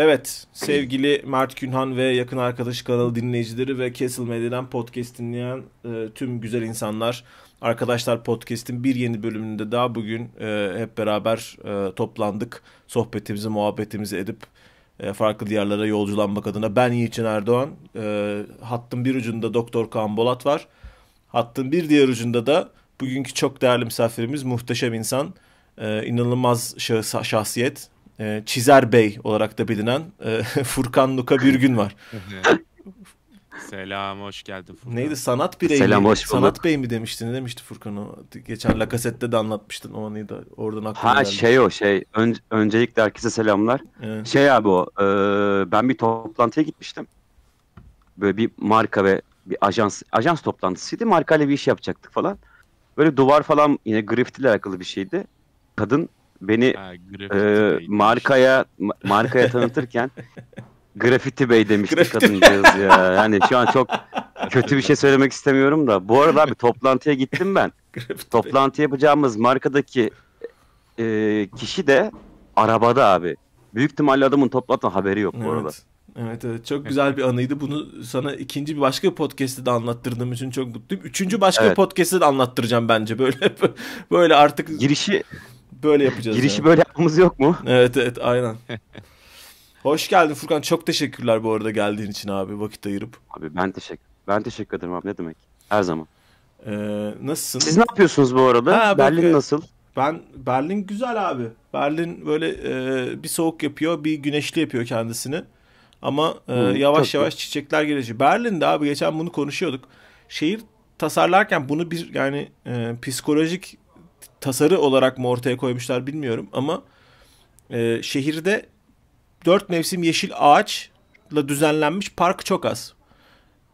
Evet sevgili Mert Günhan ve yakın arkadaş kanalı dinleyicileri ve Castle Medya'dan podcast dinleyen e, tüm güzel insanlar. Arkadaşlar podcast'in bir yeni bölümünde daha bugün e, hep beraber e, toplandık. Sohbetimizi, muhabbetimizi edip e, farklı diyarlara yolculanmak adına. Ben Yiğitcan Erdoğan. E, hattın bir ucunda Doktor Kaan Bolat var. Hattın bir diğer ucunda da bugünkü çok değerli misafirimiz muhteşem insan. E, inanılmaz şahıs, şahsiyet e, Çizer Bey olarak da bilinen e, Furkan Nuka Bürgün var. Selam, hoş geldin Furkan. Neydi sanat bireyi Selam, mi? hoş bulduk. Sanat bey mi demiştin? Ne demişti Furkan o? Geçen Lakaset'te de anlatmıştın o anıyı da oradan aklıma Ha geldi. şey o şey. Ön, öncelikle herkese selamlar. Evet. Şey abi o. e, ben bir toplantıya gitmiştim. Böyle bir marka ve bir ajans ajans toplantısıydı. Markayla bir iş yapacaktık falan. Böyle duvar falan yine graffiti ile alakalı bir şeydi. Kadın beni Ha, e, grafiti markaya ma- markaya tanıtırken Graffiti Bey demişti kadıncağız ya. Yani şu an çok kötü bir şey söylemek istemiyorum da. Bu arada abi toplantıya gittim ben. Toplantı yapacağımız markadaki e, kişi de arabada abi. Büyük ihtimalle adamın toplantıdan haberi yok bu arada. Evet. Evet evet çok güzel bir anıydı. Bunu sana ikinci bir başka podcast'te de anlattırdığım için çok mutluyum. Üçüncü başka Evet. podcast'te de anlattıracağım bence. Böyle böyle artık Girişi böyle yapacağız. girişi yani. böyle yapmamız yok mu? Evet evet aynen. Hoş geldin Furkan. Çok teşekkürler bu arada geldiğin için abi vakit ayırıp. Abi ben teşekkür ben teşekkür ederim abi ne demek. Her zaman. Ee, nasılsın? Siz ne yapıyorsunuz bu arada? Ha, bak, Berlin e, nasıl? Ben Berlin güzel abi. Berlin böyle e, bir soğuk yapıyor, bir güneşli yapıyor kendisini. Ama e, Hı, yavaş çok yavaş çiçekler gelecek. Berlin'de abi geçen bunu konuşuyorduk. Şehir tasarlarken bunu bir yani e, psikolojik tasarı olarak mı ortaya koymuşlar bilmiyorum ama e, şehirde dört mevsim yeşil ağaçla düzenlenmiş park çok az.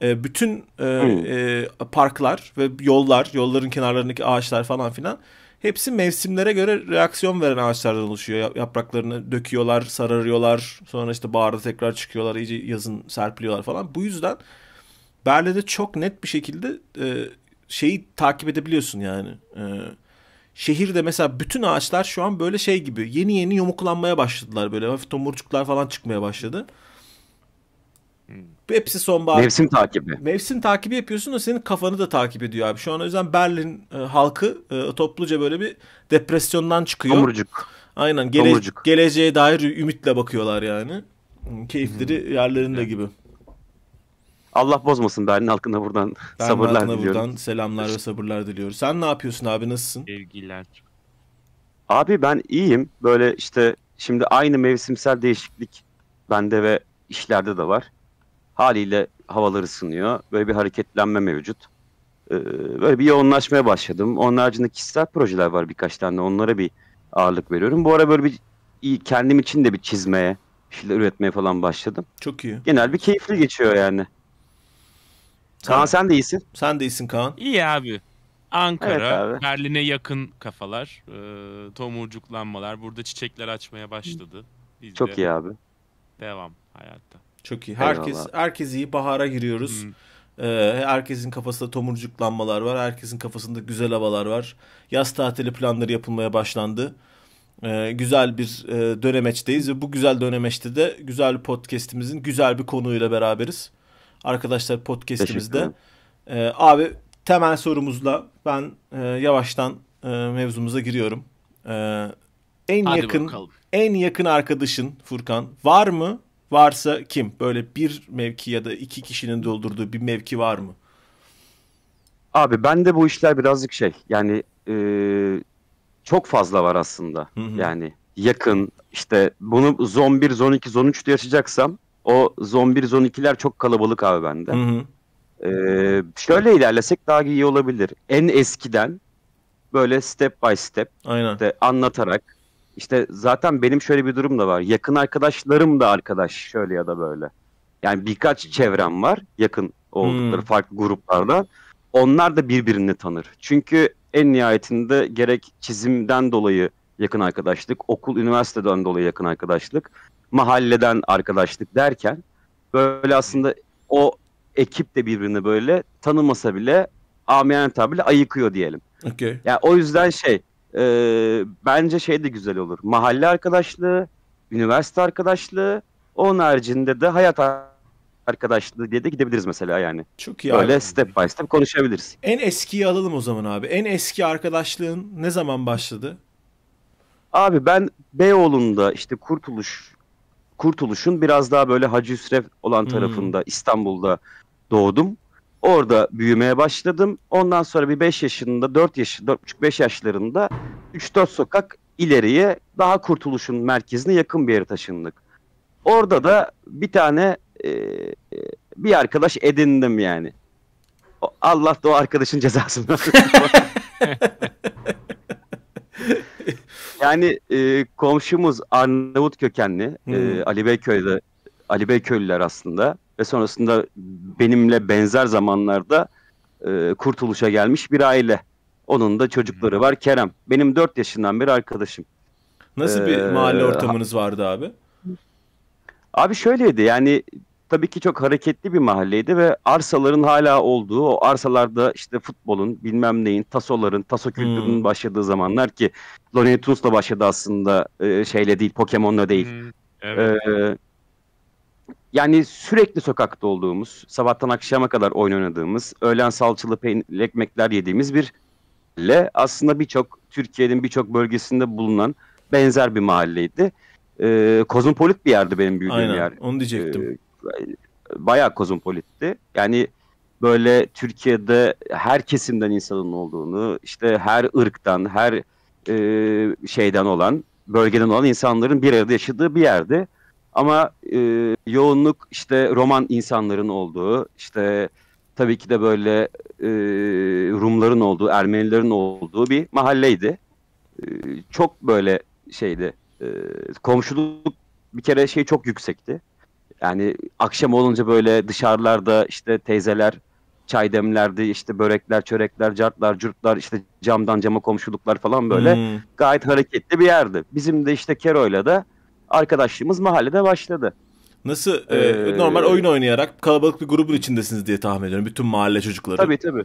E, bütün e, e, parklar ve yollar, yolların kenarlarındaki ağaçlar falan filan hepsi mevsimlere göre reaksiyon veren ağaçlardan oluşuyor. Ya- Yapraklarını döküyorlar, sararıyorlar. Sonra işte baharda tekrar çıkıyorlar, iyice yazın serpiliyorlar falan. Bu yüzden Berlin'de çok net bir şekilde e, şeyi takip edebiliyorsun yani. E, şehirde mesela bütün ağaçlar şu an böyle şey gibi yeni yeni yumuklanmaya başladılar böyle hafif tomurcuklar falan çıkmaya başladı. Hepsi sonbahar. Mevsim takibi. Mevsim takibi yapıyorsun da senin kafanı da takip ediyor abi. Şu an o yüzden Berlin e, halkı e, topluca böyle bir depresyondan çıkıyor. Tomurcuk. Aynen. Gele- Tomurcuk. geleceğe dair ümitle bakıyorlar yani. Hmm, Keyifleri yerlerinde gibi. Allah bozmasın Berlin halkına buradan Ben sabırlar halkına diliyorum. buradan selamlar ve sabırlar diliyoruz. Sen ne yapıyorsun abi nasılsın? Sevgiler. Abi ben iyiyim. Böyle işte şimdi aynı mevsimsel değişiklik bende ve işlerde de var. Haliyle havalar ısınıyor. Böyle bir hareketlenme mevcut. Ee, böyle bir yoğunlaşmaya başladım. Onun haricinde kişisel projeler var birkaç tane. Onlara bir ağırlık veriyorum. Bu ara böyle bir iyi, kendim için de bir çizmeye, şeyler üretmeye falan başladım. Çok iyi. Genel bir keyifli geçiyor yani. Kaan sen de iyisin. Sen de iyisin Kaan. İyi abi. Ankara, Evet abi. Berlin'e yakın kafalar, e, tomurcuklanmalar. Burada çiçekler açmaya başladı. Biz Çok de iyi abi. Devam hayatta. Çok iyi. Herkes Eyvallah. herkes iyi. Bahara giriyoruz. Hı. Ee, herkesin kafasında tomurcuklanmalar var. Herkesin kafasında güzel havalar var. Yaz tatili planları yapılmaya başlandı. Ee, güzel bir e, dönemeçteyiz ve bu güzel dönemeçte de güzel bir podcast'imizin güzel bir konuyla beraberiz. Arkadaşlar podcast'imizde. Ee, abi temel sorumuzla ben e, yavaştan e, mevzumuza giriyorum. Ee, en Hadi yakın bakalım. en yakın arkadaşın Furkan var mı? Varsa kim? Böyle bir mevki ya da iki kişinin doldurduğu bir mevki var mı? Abi bende bu işler birazcık şey yani e, çok fazla var aslında. Hı hı. Yani yakın işte bunu zon 1, zon 2, zon 3'te yaşayacaksam o zon 1, zon 2'ler çok kalabalık abi bende. Hı hı. Ee, şöyle ilerlesek daha iyi olabilir. En eskiden böyle step by step Aynen. işte anlatarak işte zaten benim şöyle bir durum da var. Yakın arkadaşlarım da arkadaş şöyle ya da böyle. Yani birkaç çevrem var yakın oldukları Hmm. farklı gruplarda. Onlar da birbirini tanır. Çünkü en nihayetinde gerek çizimden dolayı yakın arkadaşlık, okul, üniversiteden dolayı yakın arkadaşlık, mahalleden arkadaşlık derken böyle aslında o ekip de birbirini böyle tanımasa bile amiyane tabirle ayıkıyor diyelim. Okey. Ya o yüzden şey e, bence şey de güzel olur. Mahalle arkadaşlığı, üniversite arkadaşlığı Onun haricinde de hayat arkadaşlığı diye de gidebiliriz mesela yani. Çok iyi Böyle abi. step by step konuşabiliriz. En eskiyi alalım o zaman abi. En eski arkadaşlığın ne zaman başladı? Abi ben Beyoğlu'nda işte Kurtuluş Kurtuluş'un biraz daha böyle Hacı Hüsrev olan Hmm. tarafında İstanbul'da doğdum. Orada büyümeye başladım. Ondan sonra bir 5 yaşında, 4 yaş, 4,5-5 yaşlarında 3-4 sokak ileriye daha Kurtuluş'un merkezine yakın bir yere taşındık. Orada da bir tane e, bir arkadaş edindim yani. Allah da o arkadaşın cezasını. Yani e, komşumuz Arnavut kökenli. Hmm. E, Ali Beyköy'de Ali Beyköylüler aslında ve sonrasında benimle benzer zamanlarda e, Kurtuluş'a gelmiş bir aile. Onun da çocukları var Kerem. Benim 4 yaşından beri arkadaşım. Nasıl bir Ee, mahalle ortamınız vardı abi? Abi şöyleydi yani tabii ki çok hareketli bir mahalleydi ve arsaların hala olduğu o arsalarda işte futbolun bilmem neyin tasoların taso kültürünün Hmm. başladığı zamanlar ki Looney Tunes'la başladı aslında e, şeyle değil Pokemon'la değil. Hı, Evet. Ee, yani sürekli sokakta olduğumuz, sabahtan akşama kadar oyun oynadığımız, öğlen salçalı peynirli ekmekler yediğimiz bir mahalle. Aslında birçok Türkiye'nin birçok bölgesinde bulunan benzer bir mahalleydi. Ee, kozmopolit bir yerdi benim büyüdüğüm Aynen. yer. Onu diyecektim. Ee, bayağı kozmopolitti. Yani böyle Türkiye'de her kesimden insanın olduğunu, işte her ırktan, her e, şeyden olan, bölgeden olan insanların bir arada yaşadığı bir yerdi. Ama e, yoğunluk işte Roman insanların olduğu, işte tabii ki de böyle e, Rumların olduğu, Ermenilerin olduğu bir mahalleydi. E, çok böyle şeydi, e, komşuluk bir kere şey çok yüksekti. Yani akşam olunca böyle dışarılarda işte teyzeler çay demlerdi, işte börekler, çörekler, cartlar, curtlar, işte camdan cama komşuluklar falan böyle Hmm. gayet hareketli bir yerdi. Bizim de işte Kero'yla da arkadaşlığımız mahallede başladı. Nasıl? e, Ee, normal oyun oynayarak kalabalık bir grubun içindesiniz diye tahmin ediyorum. Bütün mahalle çocukları. Tabii tabii.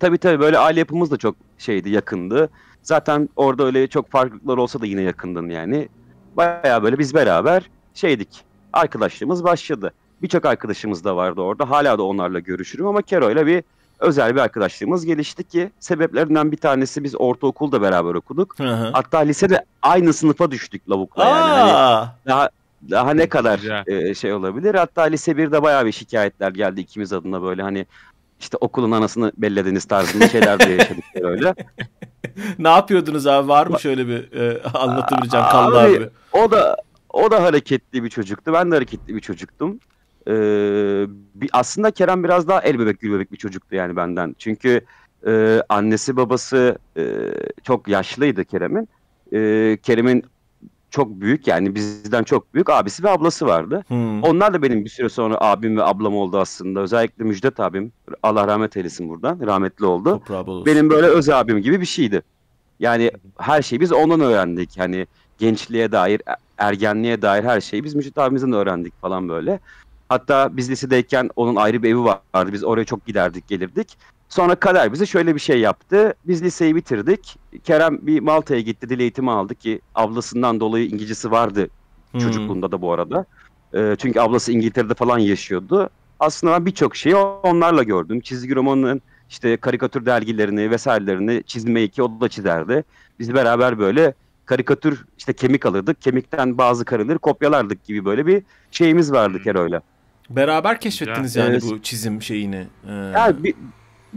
Tabii tabii böyle aile yapımız da çok şeydi, yakındı. Zaten orada öyle çok farklılıklar olsa da yine yakındın yani. Bayağı böyle biz beraber şeydik. Arkadaşlığımız başladı. Birçok arkadaşımız da vardı orada. Hala da onlarla görüşürüm ama Kero'yla bir özel bir arkadaşlığımız gelişti ki sebeplerinden bir tanesi biz ortaokulda beraber okuduk. Hı hı. Hatta lisede aynı sınıfa düştük lavukla yani. Hani Aa! daha daha ne kadar e, şey olabilir. Hatta lise 1'de bayağı bir şikayetler geldi ikimiz adına böyle hani işte okulun anasını bellediniz tarzında şeyler de yaşadık öyle. ne yapıyordunuz abi? Var mı şöyle bir e, anlatabileceğim Abi, kaldı abi? O da o da hareketli bir çocuktu. Ben de hareketli bir çocuktum. Ee, bir, aslında Kerem biraz daha el bebek gül bebek bir çocuktu yani benden. Çünkü e, annesi babası e, çok yaşlıydı Kerem'in. E, Kerem'in çok büyük yani bizden çok büyük abisi ve ablası vardı. Hmm. Onlar da benim bir süre sonra abim ve ablam oldu aslında. Özellikle Müjdat abim. Allah rahmet eylesin buradan. Rahmetli oldu. Benim böyle öz abim gibi bir şeydi. Yani her şeyi biz ondan öğrendik. Hani gençliğe dair, ergenliğe dair her şeyi biz Müjdat abimizden öğrendik falan böyle. Hatta biz lisedeyken onun ayrı bir evi vardı. Biz oraya çok giderdik, gelirdik. Sonra kader bize şöyle bir şey yaptı. Biz liseyi bitirdik. Kerem bir Malta'ya gitti, dil eğitimi aldı ki ablasından dolayı İngilizcesi vardı Hmm. çocukluğunda da bu arada. Ee, çünkü ablası İngiltere'de falan yaşıyordu. Aslında ben birçok şeyi onlarla gördüm. Çizgi romanın işte karikatür dergilerini vesairelerini çizmeyi ki o da çizerdi. Biz beraber böyle karikatür işte kemik alırdık. Kemikten bazı kareleri kopyalardık gibi böyle bir şeyimiz vardı Hmm. Kero'yla. Beraber keşfettiniz Ya, yani evet. bu çizim şeyini. Ee, Yani bir,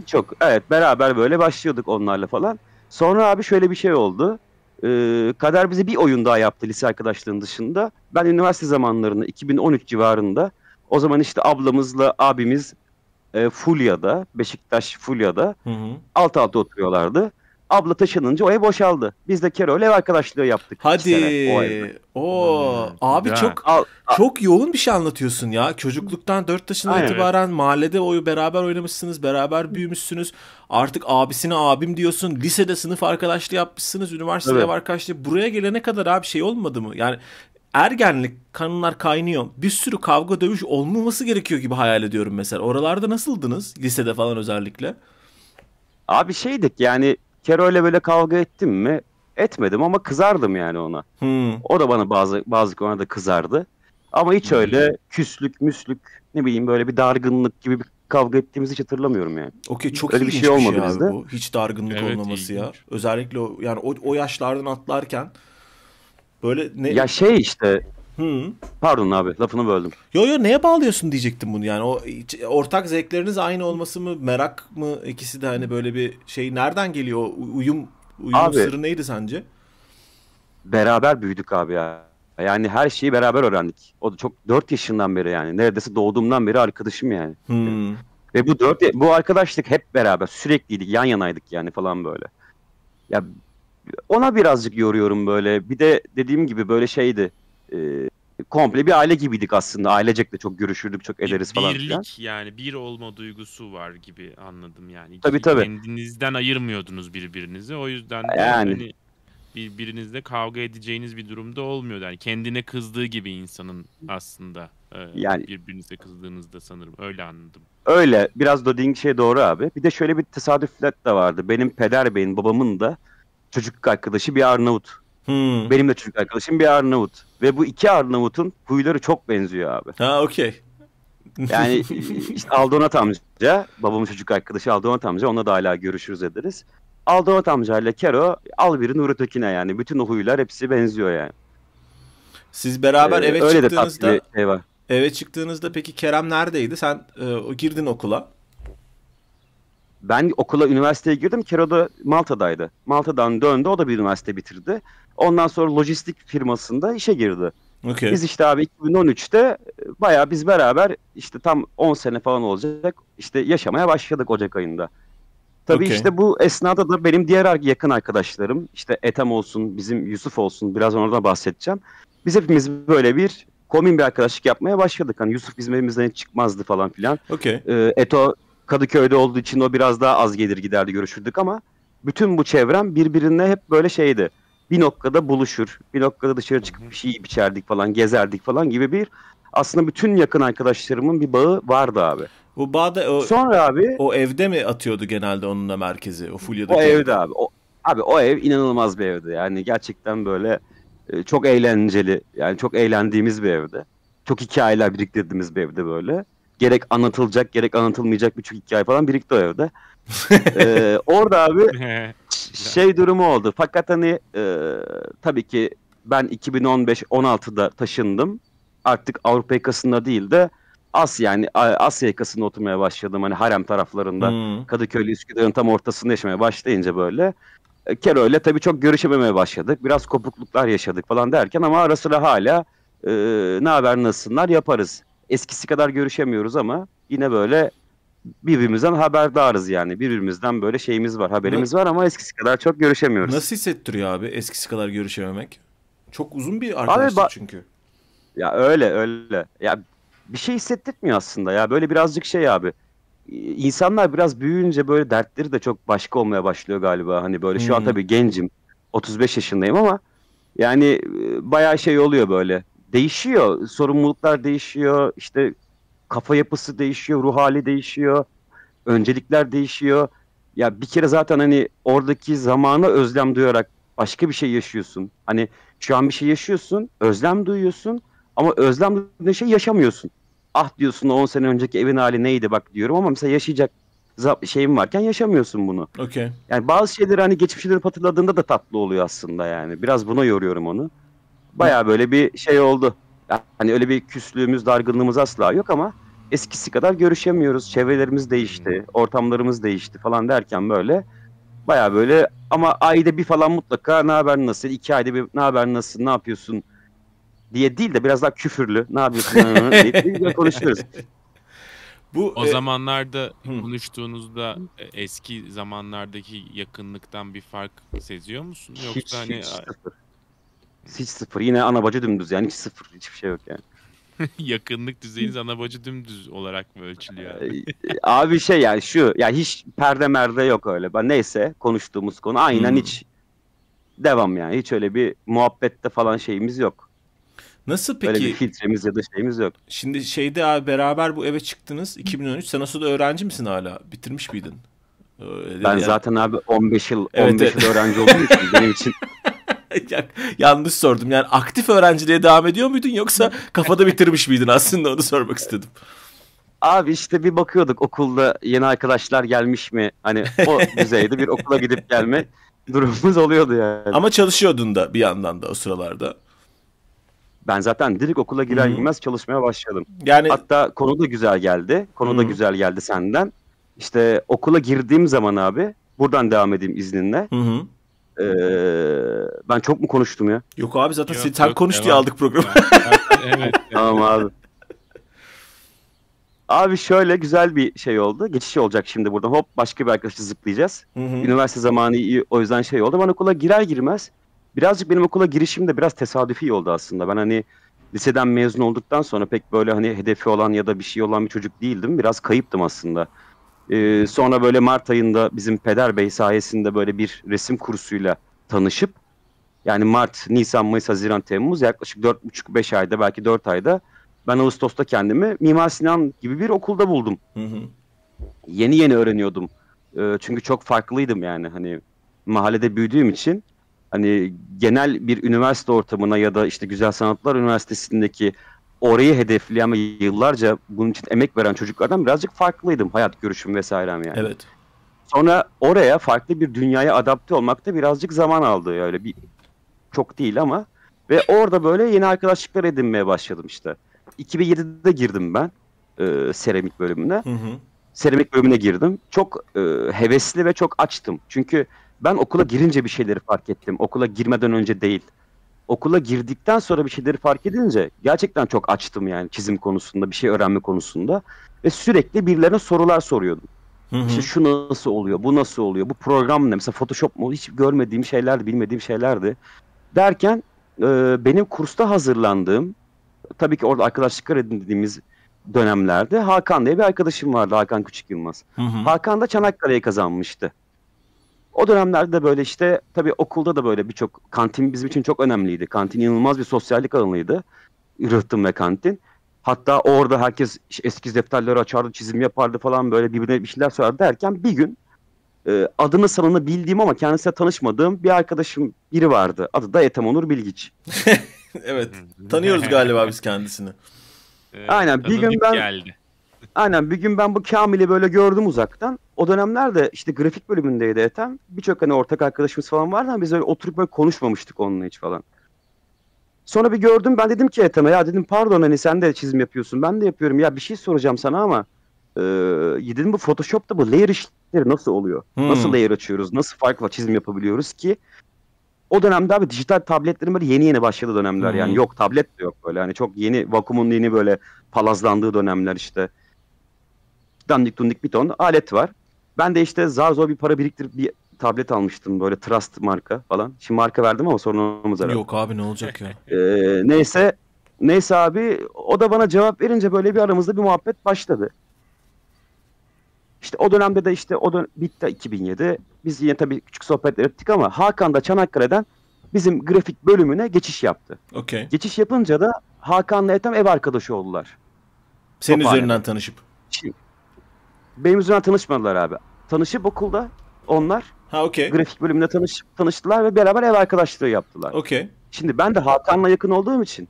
çok evet beraber böyle başlıyorduk onlarla falan. Sonra abi şöyle bir şey oldu. Ee, Kader bize bir oyun daha yaptı lise arkadaşlığının dışında. Ben üniversite zamanlarında 2013 civarında o zaman işte ablamızla abimiz e, Fulya'da, Beşiktaş Fulya'da Hı hı. alt alta oturuyorlardı. Abla taşınınca o ev boşaldı. Biz de Kero'yla ev arkadaşlığı yaptık. sene o evde. Hadi. Oo. Hmm, abi güzel. çok Al, çok yoğun bir şey anlatıyorsun ya. Çocukluktan 4 yaşından Aynen. itibaren mahallede oyu beraber oynamışsınız, beraber büyümüşsünüz. Artık abisine abim diyorsun. Lisede sınıf arkadaşlığı yapmışsınız, üniversitede Evet. ev arkadaşlığı. Buraya gelene kadar abi şey olmadı mı? Yani ergenlik kanunlar kaynıyor. Bir sürü kavga dövüş olmaması gerekiyor gibi hayal ediyorum mesela. Oralarda nasıldınız? Lisede falan özellikle. Abi şeydik yani Kero'yla böyle kavga ettim mi? Etmedim ama kızardım yani ona. Hmm. O da bana bazı bazı konularda kızardı. Ama hiç öyle küslük, müslük, ne bileyim böyle bir dargınlık gibi bir kavga ettiğimizi hiç hatırlamıyorum yani. Okey çok Öyle bir şey bir şey, olmadı abi bizde. bu. Hiç dargınlık Evet, olmaması ya. ilginç. Özellikle o, yani o, o yaşlardan atlarken böyle ne Ya şey işte, Hı. pardon abi lafını böldüm. Yo yo neye bağlıyorsun diyecektim bunu yani o ortak zevkleriniz aynı olması mı merak mı ikisi de hani böyle bir şey nereden geliyor o uyum uyum Abi- sırrı neydi sence? Beraber büyüdük abi ya. Yani her şeyi beraber öğrendik. O da çok 4 yaşından beri yani. Neredeyse doğduğumdan beri arkadaşım yani. Hmm. Ve bu dört bu arkadaşlık hep beraber sürekliydik, yan yanaydık yani falan böyle. Ya ona birazcık yoruyorum böyle. Bir de dediğim gibi böyle şeydi. E, komple bir aile gibiydik aslında. Ailecek de çok görüşürdük, çok ederiz bir falan birlik yani bir olma duygusu var gibi anladım yani. Tabii, tabii. Kendinizden ayırmıyordunuz birbirinizi. O yüzden de Yani. hani birbirinizle kavga edeceğiniz bir durumda olmuyordu. Yani kendine kızdığı gibi insanın aslında e, Yani- birbirinize kızdığınızda sanırım öyle anladım. Öyle. Biraz dediğin şey doğru abi. Bir de şöyle bir tesadüfler de vardı. Benim peder beyin babamın da çocukluk arkadaşı bir Arnavut. Hmm. Benim de çocuk arkadaşım bir Arnavut. Ve bu iki Arnavut'un huyları çok benziyor abi. Ha okey. Yani işte Aldonat amca, babamın çocuk arkadaşı Aldonat amca, onunla da hala görüşürüz ederiz. Aldonat amca ile Kero, al biri Nuri Tekin'e yani. Bütün o huylar hepsi benziyor yani. Siz beraber Ee, eve öyle de çıktığınızda bir şey var. eve çıktığınızda peki Kerem neredeydi? Sen e, girdin okula. Ben okula, üniversiteye girdim. Kero da Malta'daydı. Malta'dan döndü, o da bir üniversite bitirdi. Ondan sonra lojistik firmasında işe girdi. Okey. Biz işte abi 2013'te e, bayağı biz beraber işte tam 10 sene falan olacak işte yaşamaya başladık Ocak ayında. Tabii Okey. işte bu esnada da benim diğer yakın arkadaşlarım işte Ethem olsun bizim Yusuf olsun biraz oradan bahsedeceğim. Biz hepimiz böyle bir komün bir arkadaşlık yapmaya başladık. Hani Yusuf bizim evimizden hiç çıkmazdı falan filan. Okey. Ee, Eto Kadıköy'de olduğu için o biraz daha az gelir giderdi görüşürdük ama bütün bu çevrem birbirine hep böyle şeydi. Bir noktada buluşur, bir noktada dışarı çıkıp bir şey içerdik falan, gezerdik falan gibi bir aslında bütün yakın arkadaşlarımın bir bağı vardı abi. Bu bağda o, Sonra abi o evde mi atıyordu genelde onun da merkezi? O Fulya'daki. o evde abi. O, abi o ev inanılmaz bir evdi. Yani gerçekten böyle e, çok eğlenceli. Yani çok eğlendiğimiz bir evde. Çok hikayeler biriktirdiğimiz bir evde böyle. Gerek anlatılacak gerek anlatılmayacak birçok hikaye falan birikti o evde. Ee, orada abi şey durumu oldu. Fakat hani e, tabii ki ben 2015-16'da taşındım. Artık Avrupa yakasında değil de Asya yani Asya yakasında oturmaya başladım. Hani harem taraflarında. Hmm. Kadıköy Üsküdar'ın tam ortasında yaşamaya başlayınca böyle e, Kero ile tabii çok görüşememeye başladık. Biraz kopukluklar yaşadık falan derken ama ara sıra hala e, ne haber nasılsınlar yaparız. Eskisi kadar görüşemiyoruz ama yine böyle birbirimizden haberdarız yani. Birbirimizden böyle şeyimiz var, haberimiz var ama eskisi kadar çok görüşemiyoruz. Nasıl hissettiriyor abi eskisi kadar görüşememek? Çok uzun bir arkadaşlık ba- çünkü. Ya öyle öyle. Ya bir şey hissettirmiyor aslında ya. Böyle birazcık şey abi. İnsanlar biraz büyüyünce böyle dertleri de çok başka olmaya başlıyor galiba. Hani böyle şu an Hmm. tabii gencim. 35 yaşındayım ama yani e, bayağı şey oluyor böyle. Değişiyor. Sorumluluklar değişiyor. İşte kafa yapısı değişiyor. Ruh hali değişiyor. Öncelikler değişiyor. Ya bir kere zaten hani oradaki zamana özlem duyarak başka bir şey yaşıyorsun. Hani şu an bir şey yaşıyorsun, özlem duyuyorsun ama özlem duyduğun şey yaşamıyorsun. Ah diyorsun 10 sene önceki evin hali neydi bak diyorum ama mesela yaşayacak şeyim varken yaşamıyorsun bunu. Okey. Yani bazı şeyleri hani geçmişe dönüp hatırladığında da tatlı oluyor aslında yani. Biraz buna yoruyorum onu. Baya böyle bir şey oldu. Hani öyle bir küslüğümüz, dargınlığımız asla yok ama eskisi kadar görüşemiyoruz. Çevrelerimiz değişti, ortamlarımız değişti falan derken böyle baya böyle ama ayda bir falan mutlaka ne haber nasıl, iki ayda bir ne haber nasıl, ne yapıyorsun diye değil de biraz daha küfürlü ne yapıyorsun bir konuşuyoruz. Bu O e, zamanlarda Hı. konuştuğunuzda e, eski zamanlardaki yakınlıktan bir fark seziyor musun? Yoksa Hiç, hani hiç sıfır. Hiç sıfır. Yine ana bacı dümdüz yani hiç sıfır. Hiçbir şey yok yani. yakınlık düzeyiniz ana bacı dümdüz olarak mı ölçülüyor? abi? Abi şey yani şu ya hiç perde merde yok öyle. Ben neyse konuştuğumuz konu aynen Hmm. hiç devam yani. Hiç öyle bir muhabbette falan şeyimiz yok. nasıl Öyle bir peki? filtremiz ya da şeyimiz yok. Şimdi şeyde abi beraber bu eve çıktınız 2013. Sen nasıl da öğrenci misin hala? Bitirmiş miydin? Öyle Ben yani. zaten abi 15 yıl Evet, 15 evet. yıl öğrenci olduğum için benim için Yanlış sordum. Yani aktif öğrenciliğe devam ediyor muydun yoksa kafada bitirmiş miydin aslında onu sormak istedim. Abi işte bir bakıyorduk okulda yeni arkadaşlar gelmiş mi? Hani o düzeyde bir okula gidip gelme durumumuz oluyordu yani. Ama çalışıyordun da bir yandan da o sıralarda. Ben zaten direkt okula girer Hı hı. girmez çalışmaya başladım. Yani Hatta konu da güzel geldi. Konu da Hı hı. güzel geldi senden. İşte okula girdiğim zaman abi buradan devam edeyim izninle. Hı hı. Ee, ben çok mu konuştum ya? Yok abi zaten Yok, sen, sen yok, konuş diye aldık programı. evet. Tamam abi. Abi şöyle güzel bir şey oldu. Geçiş olacak şimdi buradan. Hop başka bir arkadaşı zıplayacağız. Hı hı. Üniversite zamanı iyi o yüzden şey oldu. Ben okula girer girmez birazcık benim okula girişim de biraz tesadüfi oldu aslında. Ben hani liseden mezun olduktan sonra pek böyle hani hedefi olan ya da bir şey olan bir çocuk değildim. Biraz kayıptım aslında. Ee, sonra böyle Mart ayında bizim peder bey sayesinde böyle bir resim kursuyla tanışıp yani Mart, Nisan, Mayıs, Haziran, Temmuz yaklaşık 4,5-5 ayda belki 4 ayda ben Ağustos'ta kendimi Mimar Sinan gibi bir okulda buldum Hı hı. yeni yeni öğreniyordum. Ee, çünkü çok farklıydım yani hani mahallede büyüdüğüm için hani genel bir üniversite ortamına ya da işte Güzel Sanatlar Üniversitesi'ndeki orayı hedefleyen ve yıllarca bunun için emek veren çocuklardan birazcık farklıydım hayat görüşüm vesairem yani. Evet. Sonra oraya farklı bir dünyaya adapte olmak da birazcık zaman aldı öyle bir çok değil ama ve orada böyle yeni arkadaşlıklar edinmeye başladım işte. 2007'de girdim ben e, seramik bölümüne Hı hı. seramik bölümüne girdim. Çok e, hevesli ve çok açtım. Çünkü ben okula girince bir şeyleri fark ettim. Okula girmeden önce değil. Okula girdikten sonra bir şeyleri fark edince gerçekten çok açtım yani çizim konusunda, bir şey öğrenme konusunda. Ve sürekli birilerine sorular soruyordum. Hı hı. İşte şu nasıl oluyor, bu nasıl oluyor, bu program ne? Mesela Photoshop mu? Hiç görmediğim şeylerdi, bilmediğim şeylerdi. Derken e, benim kursta hazırlandığım, tabii ki orada arkadaşlıklar edindiğimiz dönemlerde Hakan diye bir arkadaşım vardı, Hakan Küçük Yılmaz. Hı hı. Hakan da Çanakkale'yi kazanmıştı. O dönemlerde de böyle işte tabii okulda da böyle birçok kantin bizim için çok önemliydi. Kantin inanılmaz bir sosyallik alanıydı. Rıhtım ve kantin. Hatta orada herkes eskiz defterleri açardı, çizim yapardı falan böyle birbirine bir şeyler söylerdi derken bir gün e, adını sanını bildiğim ama kendisiyle tanışmadığım bir arkadaşım biri vardı. Adı da Ethem Onur Bilgiç. evet. Tanıyoruz galiba biz kendisini. Evet, Aynen, bir gün ben- geldi. Aynen bir gün ben bu Kamil'i böyle gördüm uzaktan. O dönemlerde işte grafik bölümündeydi Ethem. Birçok hani ortak arkadaşımız falan vardı ama biz öyle oturup böyle konuşmamıştık onunla hiç falan. Sonra bir gördüm ben dedim ki Ethem'e ya dedim pardon hani sen de çizim yapıyorsun ben de yapıyorum ya bir şey soracağım sana ama e, dedim bu Photoshop'ta bu layer işleri nasıl oluyor? Hmm. Nasıl layer açıyoruz? Nasıl farklı çizim yapabiliyoruz ki? O dönemde abi dijital tabletlerin böyle yeni yeni başladığı dönemler hı. yani yok tablet de yok böyle hani çok yeni vakumun yeni böyle palazlandığı dönemler işte dandik dundik bir ton alet var. Ben de işte zar zor bir para biriktirip bir tablet almıştım böyle Trust marka falan. Şimdi marka verdim ama sonra olmaz herhalde. Yok abi ne olacak ya? Ee, neyse neyse abi o da bana cevap verince böyle bir aramızda bir muhabbet başladı. İşte o dönemde de işte o dön bitti 2007. Biz yine tabii küçük sohbetler ettik ama Hakan da Çanakkale'den bizim grafik bölümüne geçiş yaptı. Okey. Geçiş yapınca da Hakan'la Ethem ev arkadaşı oldular. Senin Tophane. üzerinden tanışıp. Benim yüzümden tanışmadılar abi. Tanışıp okulda onlar Ha okey. grafik bölümünde tanış, tanıştılar ve beraber ev arkadaşlığı yaptılar. Okey. Şimdi ben de Hakan'la yakın olduğum için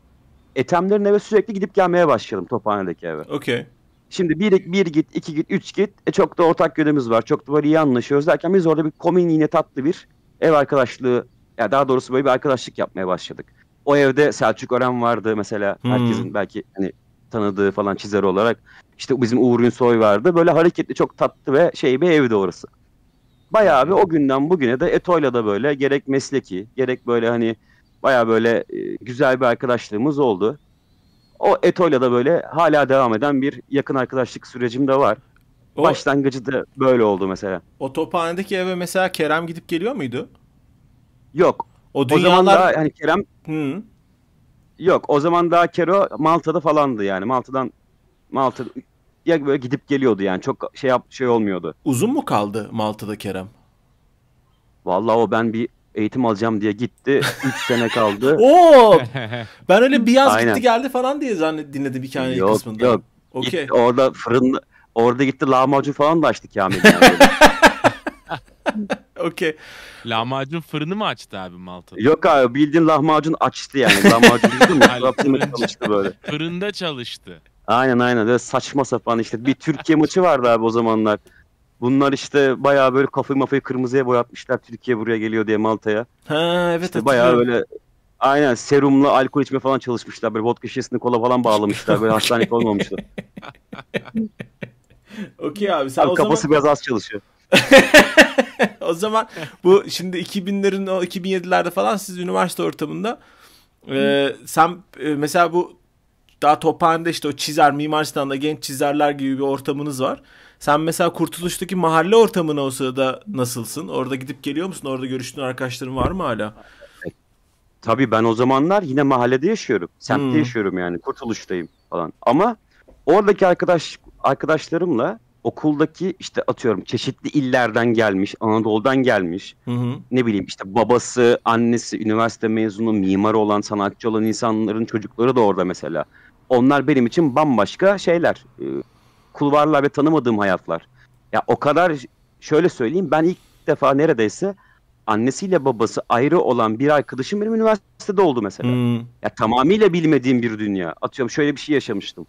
Ethemlerin eve sürekli gidip gelmeye başladım Tophane'deki eve. Okey. Şimdi bir, bir git, iki git, üç git. E çok da ortak yönümüz var. Çok da böyle iyi anlaşıyoruz derken biz orada bir komün yine tatlı bir ev arkadaşlığı, ya daha doğrusu böyle bir arkadaşlık yapmaya başladık. O evde Selçuk Ören vardı mesela. Hmm. Herkesin belki hani tanıdığı falan çizer olarak. İşte bizim Uğur Ünsoy vardı. Böyle hareketli, çok tatlı ve şey bir evdi orası. Bayağı bir o günden bugüne de Eto'yla da böyle gerek mesleki, gerek böyle hani bayağı böyle e, güzel bir arkadaşlığımız oldu. O Eto'yla da böyle hala devam eden bir yakın arkadaşlık sürecim de var. O, Başlangıcı da böyle oldu mesela. o tophanedeki eve mesela Kerem gidip geliyor muydu? Yok. O O zaman dünyalar... daha hani Kerem Hı. Yok. O zaman daha Kero Malta'da falandı yani. Malta'dan Malta ya böyle gidip geliyordu yani. Çok şey yap şey olmuyordu. Uzun mu kaldı Malta'da Kerem? Vallahi o ben bir eğitim alacağım diye gitti. 3 sene kaldı. Oo! Ben öyle bir yaz Aynen. gitti geldi falan diye zannet dinledim hikayenin Yok, kısmında. yok. Okey. Gitti orada fırın orada gitti lahmacun falan da açtı Kamil yani. Okey. Lahmacun fırını mı açtı abi Malta'da? Yok abi bildiğin lahmacun açtı yani. Lahmacun bildin mi? Fırıncı. çalıştı böyle. Fırında çalıştı. Aynen aynen. Böyle saçma sapan işte. Bir Türkiye maçı vardı abi o zamanlar. Bunlar işte bayağı böyle kafayı mafayı kırmızıya boyatmışlar. Türkiye buraya geliyor diye Malta'ya. Ha evet İşte bayağı böyle aynen serumla alkol içme falan çalışmışlar. Böyle vodka şişesine kola falan bağlamışlar. Böyle hastane falan olmuşlar. Okey abi sen Abi o kafası zaman biraz az çalışıyor. o zaman bu şimdi 2000'lerin o 2007'lerde falan siz üniversite ortamında e, sen e, mesela bu daha Tophane'de işte o çizer Mimar Sinan'da genç çizerler gibi bir ortamınız var. Sen mesela Kurtuluş'taki mahalle ortamına o sırada nasılsın? Orada gidip geliyor musun? Orada görüştüğün arkadaşların var mı hala? Tabii ben o zamanlar yine mahallede yaşıyorum. Semtte Hmm. yaşıyorum yani. Kurtuluş'tayım falan. Ama oradaki arkadaş arkadaşlarımla okuldaki işte atıyorum çeşitli illerden gelmiş, Anadolu'dan gelmiş, Hı hı. ne bileyim işte babası, annesi, üniversite mezunu, mimar olan, sanatçı olan insanların çocukları da orada mesela. Onlar benim için bambaşka şeyler. Ee, Kulvarlar ve tanımadığım hayatlar. Ya o kadar şöyle söyleyeyim ben ilk defa neredeyse annesiyle babası ayrı olan bir arkadaşım benim üniversitede oldu mesela. Hmm. Ya tamamıyla bilmediğim bir dünya. Atıyorum şöyle bir şey yaşamıştım.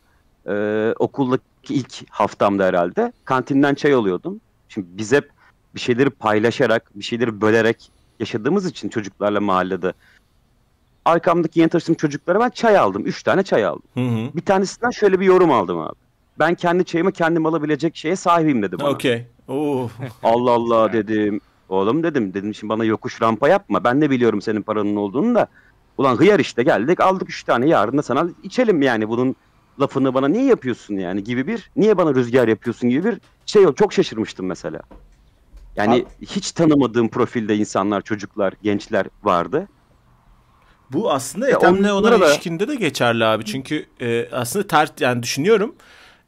Ee, okuldaki ilk haftamda herhalde kantinden çay alıyordum. Şimdi biz hep bir şeyleri paylaşarak, bir şeyleri bölerek yaşadığımız için çocuklarla mahallede. Arkamdaki yeni tanıştığım çocuklara ben çay aldım. Üç tane çay aldım. Hı hı. Bir tanesinden şöyle bir yorum aldım abi. Ben kendi çayımı kendim alabilecek şeye sahibim dedi bana. Okey. Oo. Allah Allah dedim. Oğlum dedim. Dedim şimdi bana yokuş rampa yapma. Ben de biliyorum senin paranın olduğunu da. Ulan hıyar işte geldik aldık üç tane yarın da sana içelim yani. Bunun lafını bana niye yapıyorsun yani gibi bir niye bana rüzgar yapıyorsun gibi bir şey yok. Çok şaşırmıştım mesela. Yani hiç tanımadığım profilde insanlar, çocuklar, gençler vardı. Bu aslında Ethem'le olan da- ilişkinde de geçerli abi. Çünkü e, aslında ters yani düşünüyorum.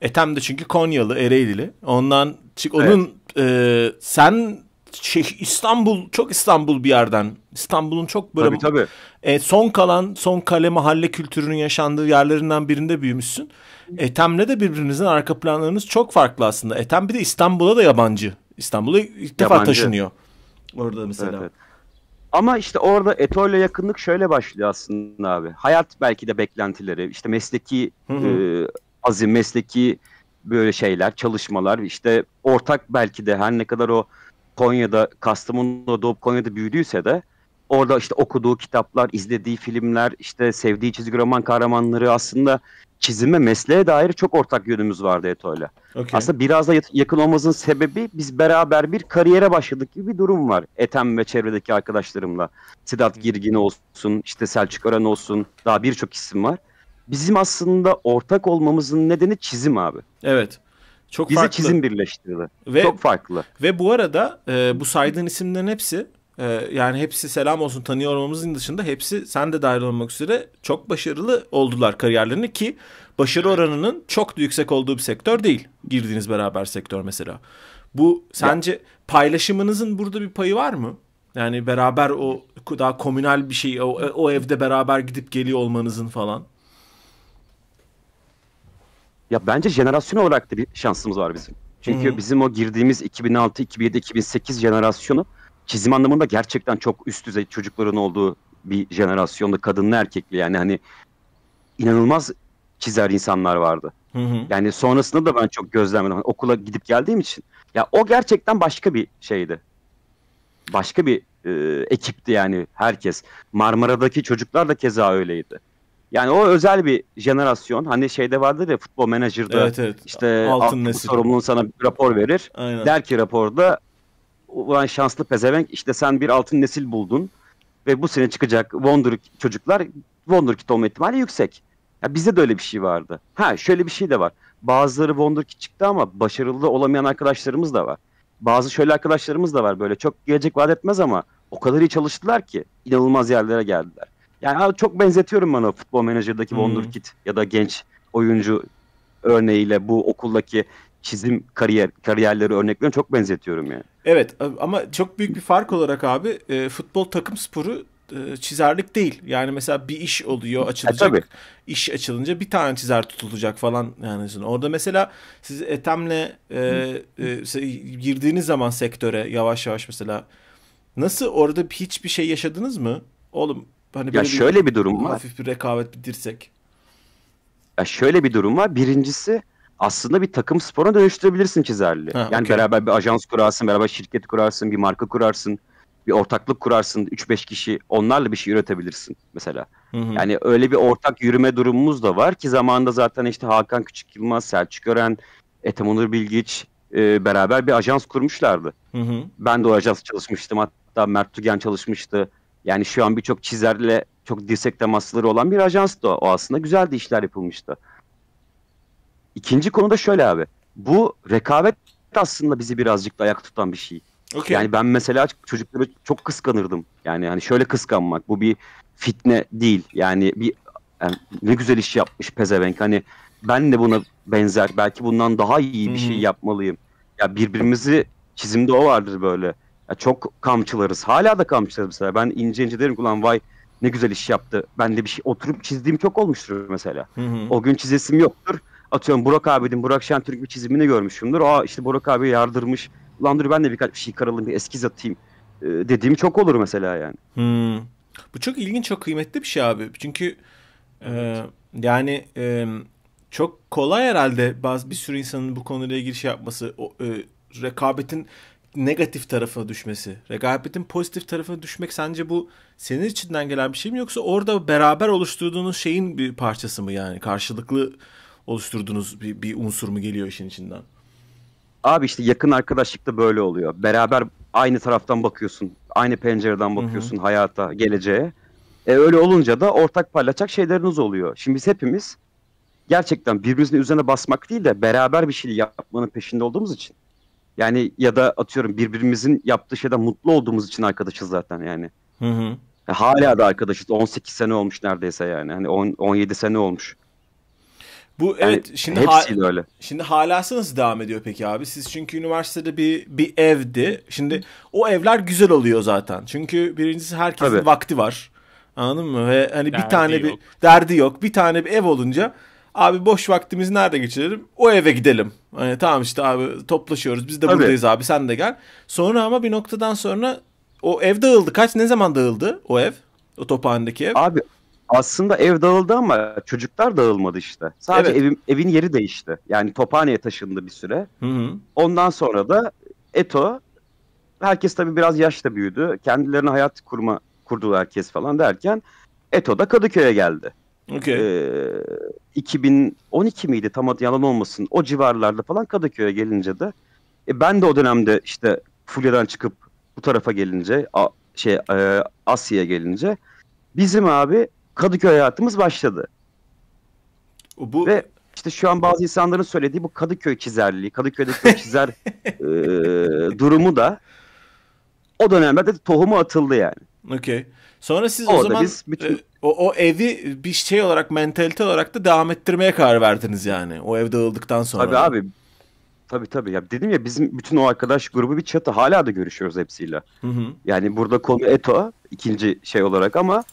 Ethem de çünkü Konyalı, Ereğlili. Ondan çık onun e, sen şey, İstanbul çok İstanbul bir yerden. İstanbul'un çok böyle Tabii tabii. e, son kalan son kale mahalle kültürünün yaşandığı yerlerinden birinde büyümüşsün. Ethem'le de birbirinizin arka planlarınız çok farklı aslında. Ethem bir de İstanbul'a da yabancı. İstanbul'a ilk defa Yabancı. taşınıyor. Orada mesela. Evet, evet. Ama işte orada Eto'yla yakınlık şöyle başlıyor aslında abi. Hayat belki de beklentileri, işte mesleki Hı hı. e, azim, mesleki böyle şeyler, çalışmalar, işte ortak belki de her ne kadar o Konya'da, Kastamonu'da doğup Konya'da büyüdüyse de orada işte okuduğu kitaplar, izlediği filmler, işte sevdiği çizgi roman kahramanları aslında çizime, mesleğe dair çok ortak yönümüz vardı Eto'yla. Okey. Aslında biraz da yakın olmamızın sebebi biz beraber bir kariyere başladık gibi bir durum var. Etem ve çevredeki arkadaşlarımla. Sedat Girgin olsun, işte Selçuk Ören olsun, daha birçok isim var. Bizim aslında ortak olmamızın nedeni çizim abi. Evet. Çok Bizi farklı. çizim birleştirdi. Ve Çok farklı. Ve bu arada e, bu saydığın isimlerin hepsi e, yani hepsi selam olsun tanıyor olmamızın dışında hepsi sen de dahil olmak üzere çok başarılı oldular kariyerlerini ki başarı oranının çok da yüksek olduğu bir sektör değil. Girdiğiniz beraber sektör mesela. Bu sence paylaşımınızın burada bir payı var mı? Yani beraber o daha komünel bir şey o, o evde beraber gidip geliyor olmanızın falan. Ya bence jenerasyon olarak da bir şansımız var bizim. Çünkü Hı hı. bizim o girdiğimiz 2006, 2007, 2008 jenerasyonu çizim anlamında gerçekten çok üst düzey çocukların olduğu bir jenerasyonda kadınlı erkekli yani hani inanılmaz çizer insanlar vardı. Hı hı. Yani sonrasında da ben çok gözlemledim. Hani okula gidip geldiğim için. Ya o gerçekten başka bir şeydi. Başka bir e, ekipti yani herkes. Marmara'daki çocuklar da keza öyleydi. Yani o özel bir jenerasyon. Hani şeyde vardır ya futbol menajerde Evet evet. işte Altın altın nesil. sorumluluğun sana bir rapor verir. Aynen. Der ki raporda ulan şanslı pezevenk işte sen bir altın nesil buldun ve bu sene çıkacak Wonder çocuklar Wonderkid olma ihtimali yüksek. Ya bizde de öyle bir şey vardı. Ha şöyle bir şey de var. Bazıları Wonderkid çıktı ama başarılı olamayan arkadaşlarımız da var. Bazı şöyle arkadaşlarımız da var böyle çok gelecek vaat etmez ama o kadar iyi çalıştılar ki inanılmaz yerlere geldiler. Yani çok benzetiyorum bana futbol menajerdaki Hmm. Wonderkid ya da genç oyuncu örneğiyle bu okuldaki çizim kariyer kariyerleri örneklerini çok benzetiyorum yani. Evet ama çok büyük bir fark olarak abi e, futbol takım sporu e, çizerlik değil. Yani mesela bir iş oluyor açılacak. tabii. iş açılınca bir tane çizer tutulacak falan yani. Orada mesela siz Ethem'le e, e, girdiğiniz zaman sektöre yavaş yavaş mesela Nasıl orada hiçbir şey yaşadınız mı? Oğlum hani Ya şöyle bir durum var. hafif bir rekabet bir dirsek. Ya şöyle bir durum var. Birincisi aslında bir takım sporuna dönüştürebilirsin çizerli. Ha, yani okey. beraber bir ajans kurarsın, beraber şirket kurarsın, bir marka kurarsın, bir ortaklık kurarsın. 3-5 kişi onlarla bir şey üretebilirsin mesela. Hı hı. Yani öyle bir ortak yürüme durumumuz da var ki zamanında zaten işte Hakan Küçük Yılmaz, Selçuk Ören, Ethem Onur Bilgiç e, beraber bir ajans kurmuşlardı. Hı hı. Ben de o ajans çalışmıştım. Hatta Mert Tügen çalışmıştı. Yani şu an birçok çizerle çok dirsek temasları olan bir ajanstı o. O aslında güzel de işler yapılmıştı. İkinci konu da şöyle abi. Bu rekabet aslında bizi birazcık da ayakta tutan bir şey. Okey. Yani ben mesela çocukları çok kıskanırdım. Yani hani şöyle kıskanmak. Bu bir fitne değil. Yani bir yani ne güzel iş yapmış pezevenk. Hani ben de buna benzer belki bundan daha iyi bir şey yapmalıyım. Ya birbirimizi çizimde o vardır böyle. Ya çok kamçılarız. Hala da kamçılarız mesela. Ben ince ince derim ki ulan vay ne güzel iş yaptı. Ben de bir şey oturup çizdiğim çok olmuştur mesela. Hı hı. O gün çizesim yoktur. Atıyorum Burak abinin, Burak Şentürk bir çizimini görmüşümdür. Aa işte Burak abi yardırmış. Ulan dur ben de birkaç bir şey karalayayım, bir eskiz atayım. Ee, dediğim çok olur mesela yani. Hmm. Bu çok ilginç, çok kıymetli bir şey abi. Çünkü e, yani e, çok kolay herhalde bazı bir sürü insanın bu konuyla ilgili şey yapması, o e, rekabetin negatif tarafına düşmesi, rekabetin pozitif tarafına düşmek sence bu senin içinden gelen bir şey mi yoksa orada beraber oluşturduğunuz şeyin bir parçası mı yani karşılıklı oluşturduğunuz bir, bir unsur mu geliyor işin içinden? Abi işte yakın arkadaşlıkta böyle oluyor. Beraber aynı taraftan bakıyorsun. Aynı pencereden bakıyorsun hayata, geleceğe. E öyle olunca da ortak paylaşacak şeyleriniz oluyor. Şimdi biz hepimiz gerçekten birbirimizin üzerine basmak değil de beraber bir şey yapmanın peşinde olduğumuz için. Yani ya da atıyorum birbirimizin yaptığı şeyden mutlu olduğumuz için arkadaşız zaten yani. Hı hı. E, Hala da arkadaşız. 18 sene olmuş neredeyse yani. Hani 10, 17 sene olmuş. Bu Yani evet şimdi ha- öyle. Şimdi halası nasıl devam ediyor peki abi? Siz çünkü üniversitede bir bir evdi. Şimdi o evler güzel oluyor zaten. Çünkü birincisi herkesin Tabii. vakti var. Anladın mı? Ve hani bir Derdi tane bir yok. derdi yok. Bir tane bir ev olunca abi boş vaktimizi nerede geçirelim? O eve gidelim. Hani tamam işte abi toplaşıyoruz. Biz de Tabii. buradayız abi. Sen de gel. Sonra ama bir noktadan sonra o ev dağıldı. Kaç ne zaman dağıldı o ev? O tophanedeki ev. Abi aslında ev dağıldı ama çocuklar dağılmadı işte. Sadece Evet. evin, evin yeri değişti. Yani Tophane'ye taşındı bir süre. Hı hı. Ondan sonra da Eto herkes tabii biraz yaşta büyüdü. Kendilerine hayat kurma kurdu herkes falan derken Eto da Kadıköy'e geldi. Okey. Ee, 2012 miydi tam adı yalan olmasın o civarlarda falan Kadıköy'e gelince de e, ben de o dönemde işte Fulya'dan çıkıp bu tarafa gelince a- şey e, Asya'ya gelince bizim abi Kadıköy hayatımız başladı. bu Ve işte şu an bazı insanların söylediği bu Kadıköy çizerliği, Kadıköy'deki o çizer e, durumu da o dönemlerde tohumu atıldı yani. Okey. Sonra siz o Orada zaman biz bütün- o, o evi bir şey olarak mentalite olarak da devam ettirmeye karar verdiniz yani. O ev dağıldıktan sonra. Tabii abi. Tabii tabii. Ya dedim ya bizim bütün o arkadaş grubu bir çatı. Hala da görüşüyoruz hepsiyle. Hı hı. Yani burada konu Eto ikinci şey olarak ama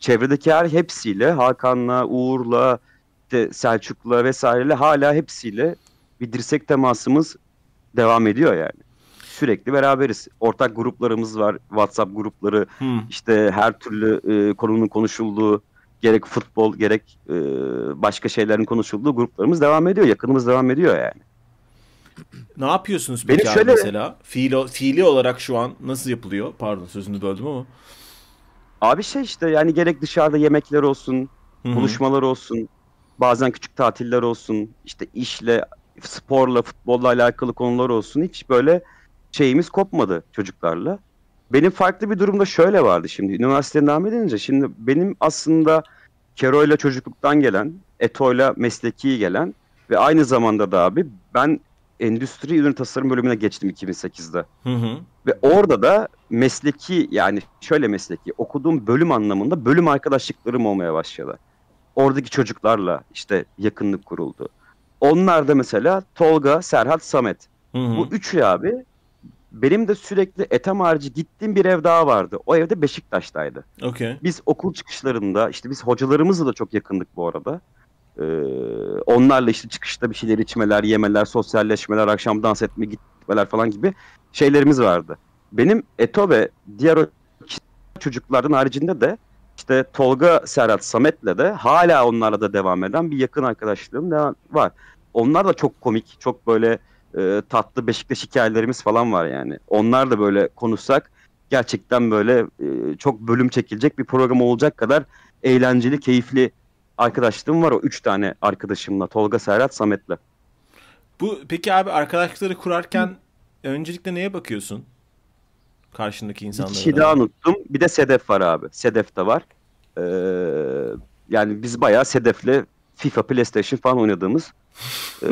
çevredeki her hepsiyle Hakan'la, Uğur'la, işte Selçuk'la vesaireyle hala hepsiyle bir dirsek temasımız devam ediyor yani. Sürekli beraberiz. Ortak gruplarımız var. WhatsApp grupları, Hı. işte her türlü e, konunun konuşulduğu gerek futbol gerek e, başka şeylerin konuşulduğu gruplarımız devam ediyor. Yakınımız devam ediyor yani. Ne yapıyorsunuz peki Benim şöyle- mesela? Fiili, fiili olarak şu an nasıl yapılıyor? Pardon sözünü böldüm ama. Abi şey işte yani gerek dışarıda yemekler olsun, Hı hı. buluşmalar olsun, bazen küçük tatiller olsun, işte işle, sporla, futbolla alakalı konular olsun. Hiç böyle şeyimiz kopmadı çocuklarla. Benim farklı bir durumda şöyle vardı şimdi. Üniversiteye devam edince şimdi benim aslında Kero'yla çocukluktan gelen, Eto'yla mesleki gelen ve aynı zamanda da abi ben endüstri ürün tasarım bölümüne geçtim 2008'de. Hı hı. Ve orada da mesleki yani şöyle mesleki okuduğum bölüm anlamında bölüm arkadaşlıklarım olmaya başladı. Oradaki çocuklarla işte yakınlık kuruldu. Onlar da mesela Tolga, Serhat, Samet. Hı hı. Bu üçü abi benim de sürekli Ethem harici gittiğim bir ev daha vardı. O evde Beşiktaş'taydı. Okey. Biz okul çıkışlarında işte biz hocalarımızla da çok yakındık bu arada. Ee, onlarla işte çıkışta bir şeyler içmeler, yemeler, sosyalleşmeler, akşam dans etme gitmeler falan gibi şeylerimiz vardı. benim Eto ve diğer çocukların haricinde de işte Tolga, Serhat, Samet'le de hala onlarla da devam eden bir yakın arkadaşlığım devam var. Onlar da çok komik, çok böyle e, tatlı Beşiktaş hikayelerimiz falan var yani. Onlar da böyle konuşsak gerçekten böyle e, çok bölüm çekilecek bir program olacak kadar eğlenceli, keyifli arkadaşlığım var o üç tane arkadaşımla. Tolga, Serhat, Samet'le. Bu peki abi arkadaşlıkları kurarken Hı. öncelikle neye bakıyorsun? Karşındaki insanlara. Bir kişi daha unuttum. Bir de Sedef var abi. Sedef de var. Ee, yani biz bayağı Sedef'le FIFA, PlayStation falan oynadığımız e,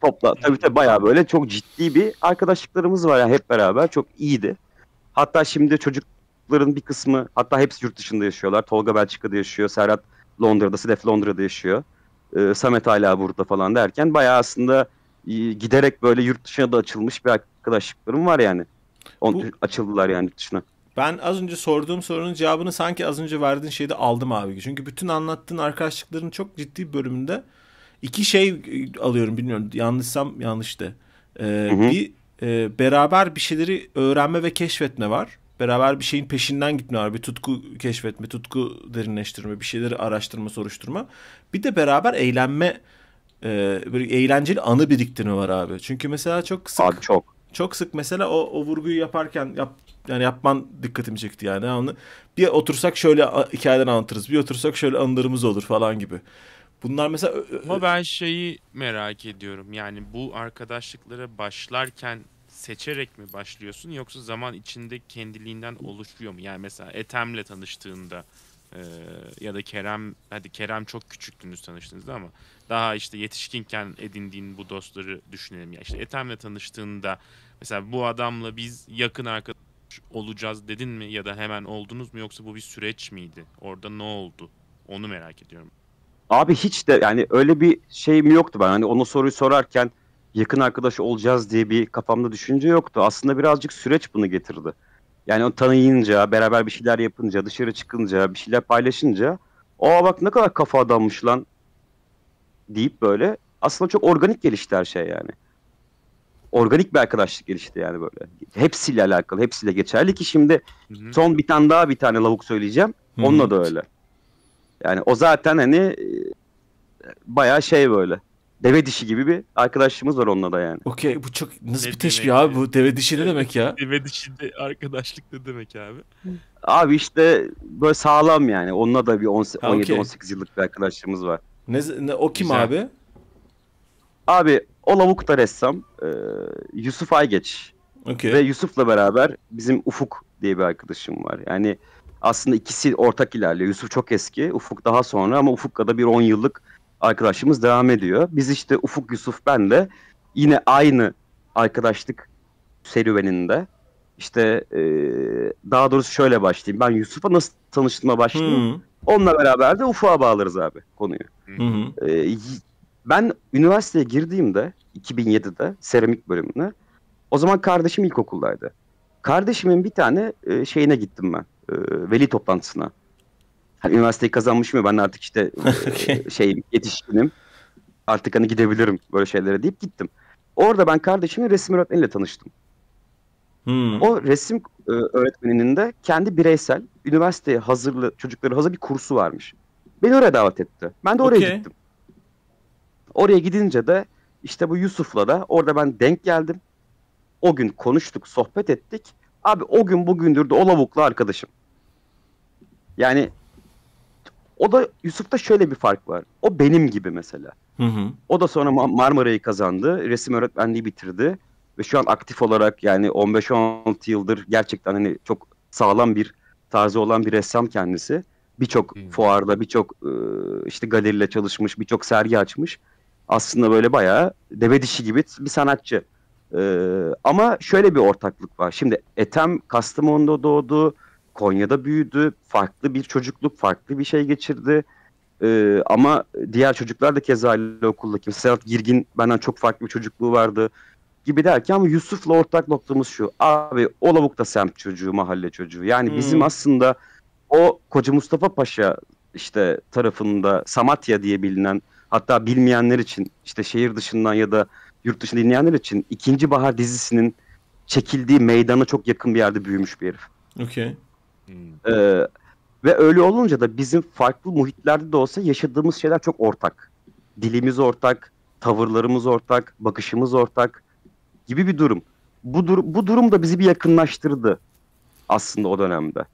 topla tabii tabii bayağı böyle çok ciddi bir arkadaşlıklarımız var yani hep beraber çok iyiydi. Hatta şimdi çocukların bir kısmı hatta hepsi yurt dışında yaşıyorlar. Tolga Belçika'da yaşıyor, Serhat Londra'da, Sedef Londra'da yaşıyor. E, Samet hala burada falan derken bayağı aslında e, giderek böyle yurt dışına da açılmış bir arkadaşlıklarım var yani. On, Bu... Açıldılar yani yurt dışına. Ben az önce sorduğum sorunun cevabını sanki az önce verdiğin şeyde aldım abi. Çünkü bütün anlattığın arkadaşlıkların çok ciddi bir bölümünde iki şey e, alıyorum bilmiyorum yanlışsam yanlış de. Ee, bir e, beraber bir şeyleri öğrenme ve keşfetme var. Beraber bir şeyin peşinden gitme var. Bir tutku keşfetme, tutku derinleştirme, bir şeyleri araştırma, soruşturma. Bir de beraber eğlenme, e, böyle eğlenceli anı biriktirme var abi. Çünkü mesela çok sık... Abi çok. Çok sık mesela o, o vurguyu yaparken yap, yani yapman dikkatimi çekti yani. yani. Bir otursak şöyle hikayeden anlatırız. Bir otursak şöyle anılarımız olur falan gibi. Bunlar mesela... Ama ben şeyi merak ediyorum. Yani bu arkadaşlıklara başlarken seçerek mi başlıyorsun yoksa zaman içinde kendiliğinden oluşuyor mu? Yani mesela Ethem'le tanıştığında e, ya da Kerem, hadi Kerem çok küçüktünüz tanıştığınızda ama daha işte yetişkinken edindiğin bu dostları düşünelim. Ya işte Ethem'le tanıştığında mesela bu adamla biz yakın arkadaş olacağız dedin mi ya da hemen oldunuz mu yoksa bu bir süreç miydi? Orada ne oldu? Onu merak ediyorum. Abi hiç de yani öyle bir şeyim yoktu ben. Hani onu soruyu sorarken yakın arkadaş olacağız diye bir kafamda düşünce yoktu. Aslında birazcık süreç bunu getirdi. Yani o tanıyınca, beraber bir şeyler yapınca, dışarı çıkınca, bir şeyler paylaşınca aa bak ne kadar kafa adammış lan deyip böyle aslında çok organik gelişti her şey yani. Organik bir arkadaşlık gelişti yani böyle. Hepsiyle alakalı, hepsiyle geçerli ki şimdi Hı-hı. son bir tane daha bir tane lavuk söyleyeceğim. Hı-hı. Onunla da öyle. Yani o zaten hani e, bayağı şey böyle. Deve dişi gibi bir arkadaşlığımız var onunla da yani. Okey bu çok nasıl ne bir teşbih abi bu deve dişi ne demek ya? Deve dişi de arkadaşlık ne demek abi? Abi işte böyle sağlam yani. Onunla da bir 17-18 okay. yıllık bir arkadaşlığımız var. Ne, ne o kim Güzel. abi? Abi o lavuk da ressam. E, Yusuf Aygeç. Okay. Ve Yusuf'la beraber bizim Ufuk diye bir arkadaşım var. Yani aslında ikisi ortak ilerliyor. Yusuf çok eski, Ufuk daha sonra ama Ufuk'la da bir 10 yıllık arkadaşımız devam ediyor. Biz işte Ufuk, Yusuf, ben de yine aynı arkadaşlık serüveninde işte e, daha doğrusu şöyle başlayayım. Ben Yusuf'a nasıl tanıştığıma başlayayım. Hmm. Onunla beraber de Ufuk'a bağlarız abi konuyu. Hmm. E, ben üniversiteye girdiğimde 2007'de seramik bölümüne o zaman kardeşim ilkokuldaydı. Kardeşimin bir tane e, şeyine gittim ben e, veli toplantısına. Hani üniversiteyi kazanmışım ya ben artık işte e, şey yetişkinim. Artık hani gidebilirim böyle şeylere deyip gittim. Orada ben kardeşimin resim öğretmeniyle tanıştım. Hmm. O resim e, öğretmeninin de kendi bireysel üniversiteye hazırlı çocukları hazır bir kursu varmış. Beni oraya davet etti. Ben de oraya okay. gittim. Oraya gidince de işte bu Yusuf'la da orada ben denk geldim. O gün konuştuk, sohbet ettik. Abi o gün bugündür de o lavukla arkadaşım. Yani o da Yusuf'ta şöyle bir fark var. O benim gibi mesela. Hı hı. O da sonra Marmara'yı kazandı. Resim öğretmenliği bitirdi. Ve şu an aktif olarak yani 15-16 yıldır gerçekten hani çok sağlam bir tarzı olan bir ressam kendisi. Birçok fuarda, birçok işte galeriyle çalışmış, birçok sergi açmış. Aslında böyle bayağı deve dişi gibi bir sanatçı. Ee, ama şöyle bir ortaklık var. Şimdi Etem Kastamonu'da doğdu. Konya'da büyüdü. Farklı bir çocukluk, farklı bir şey geçirdi. Ee, ama diğer çocuklar da keza ile okuldaki. Serhat Girgin benden çok farklı bir çocukluğu vardı gibi derken ama Yusuf'la ortak noktamız şu. Abi o lavuk da semt çocuğu, mahalle çocuğu. Yani hmm. bizim aslında o Koca Mustafa Paşa işte tarafında Samatya diye bilinen hatta bilmeyenler için işte şehir dışından ya da yurt dışında dinleyenler için ikinci Bahar dizisinin çekildiği meydana çok yakın bir yerde büyümüş bir herif. Okey. Ee, ve öyle olunca da bizim farklı muhitlerde de olsa yaşadığımız şeyler çok ortak. Dilimiz ortak, tavırlarımız ortak, bakışımız ortak gibi bir durum. Bu, dur bu durum da bizi bir yakınlaştırdı aslında o dönemde.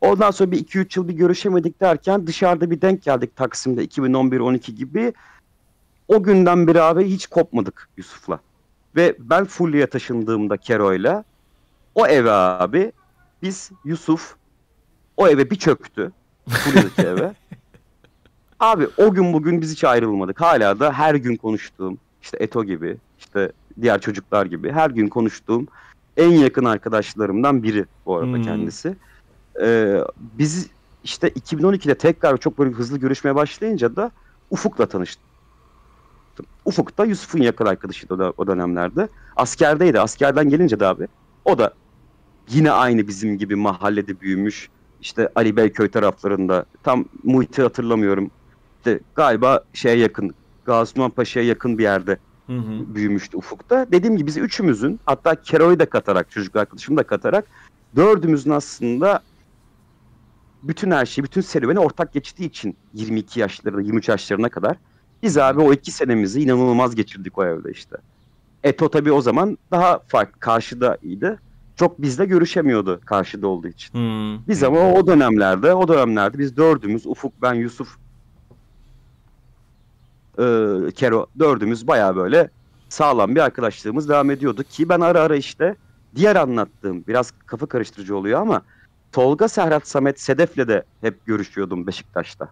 Ondan sonra bir 2-3 yıl bir görüşemedik derken dışarıda bir denk geldik Taksim'de 2011-12 gibi. O günden beri abi hiç kopmadık Yusuf'la. Ve ben Fulya'ya taşındığımda Kero'yla o eve abi biz Yusuf o eve bir çöktü. Fulya'daki eve. Abi o gün bugün biz hiç ayrılmadık. Hala da her gün konuştuğum işte Eto gibi işte diğer çocuklar gibi her gün konuştuğum en yakın arkadaşlarımdan biri bu arada Hmm. kendisi. Ee, biz işte 2012'de tekrar çok böyle hızlı görüşmeye başlayınca da Ufuk'la tanıştım. Ufuk da Yusuf'un yakın arkadaşıydı o, da, o dönemlerde. Askerdeydi. Askerden gelince de abi o da yine aynı bizim gibi mahallede büyümüş. İşte Ali Beyköy taraflarında tam muhiti hatırlamıyorum. İşte galiba şeye yakın Gazi Osman Paşa'ya yakın bir yerde Hı hı. büyümüştü Ufuk'ta. Dediğim gibi biz üçümüzün hatta Kero'yu da katarak çocuk arkadaşımı da katarak dördümüzün aslında bütün her şeyi, bütün serüveni ortak geçtiği için 22 yaşlarına, 23 yaşlarına kadar biz abi o iki senemizi inanılmaz geçirdik o evde işte. Eto tabii o zaman daha farklı, karşıdaydı. Çok bizle görüşemiyordu karşıda olduğu için. Hı. Biz ama o dönemlerde, o dönemlerde biz dördümüz, Ufuk, ben, Yusuf, e, Kero, dördümüz baya böyle sağlam bir arkadaşlığımız devam ediyordu ki ben ara ara işte diğer anlattığım biraz kafa karıştırıcı oluyor ama Tolga, Serhat, Samet, Sedef'le de hep görüşüyordum Beşiktaş'ta.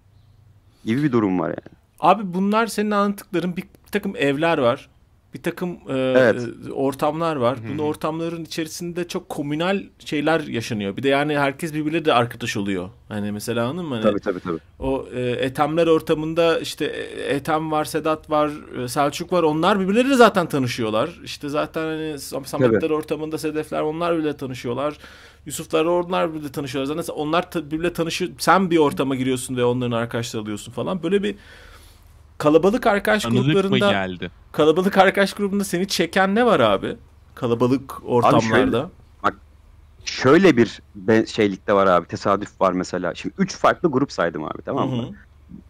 Gibi bir durum var yani. Abi bunlar senin anlattıkların bir, takım evler var. Bir takım e, Evet. e, ortamlar var. Bu ortamların içerisinde çok komünal şeyler yaşanıyor. Bir de yani herkes birbirle de arkadaş oluyor. Hani mesela mı? Hani Tabii tabii tabii. O e, Etemler ortamında işte e, Etem var, Sedat var, e, Selçuk var. Onlar birbirleriyle zaten tanışıyorlar. İşte zaten hani Sam- Sametler ortamında Sedefler onlar bile tanışıyorlar. Yusuflar onlar bile tanışıyorlar. Zaten onlar birbirle tanışıyor. Sen bir ortama giriyorsun ve onların arkadaşları alıyorsun falan. Böyle bir kalabalık arkadaş Tanıdık mı gruplarında geldi? kalabalık arkadaş grubunda seni çeken ne var abi? Kalabalık ortamlarda. Şöyle bir ben- şeylik de var abi, tesadüf var mesela. Şimdi üç farklı grup saydım abi tamam mı? Hı hı.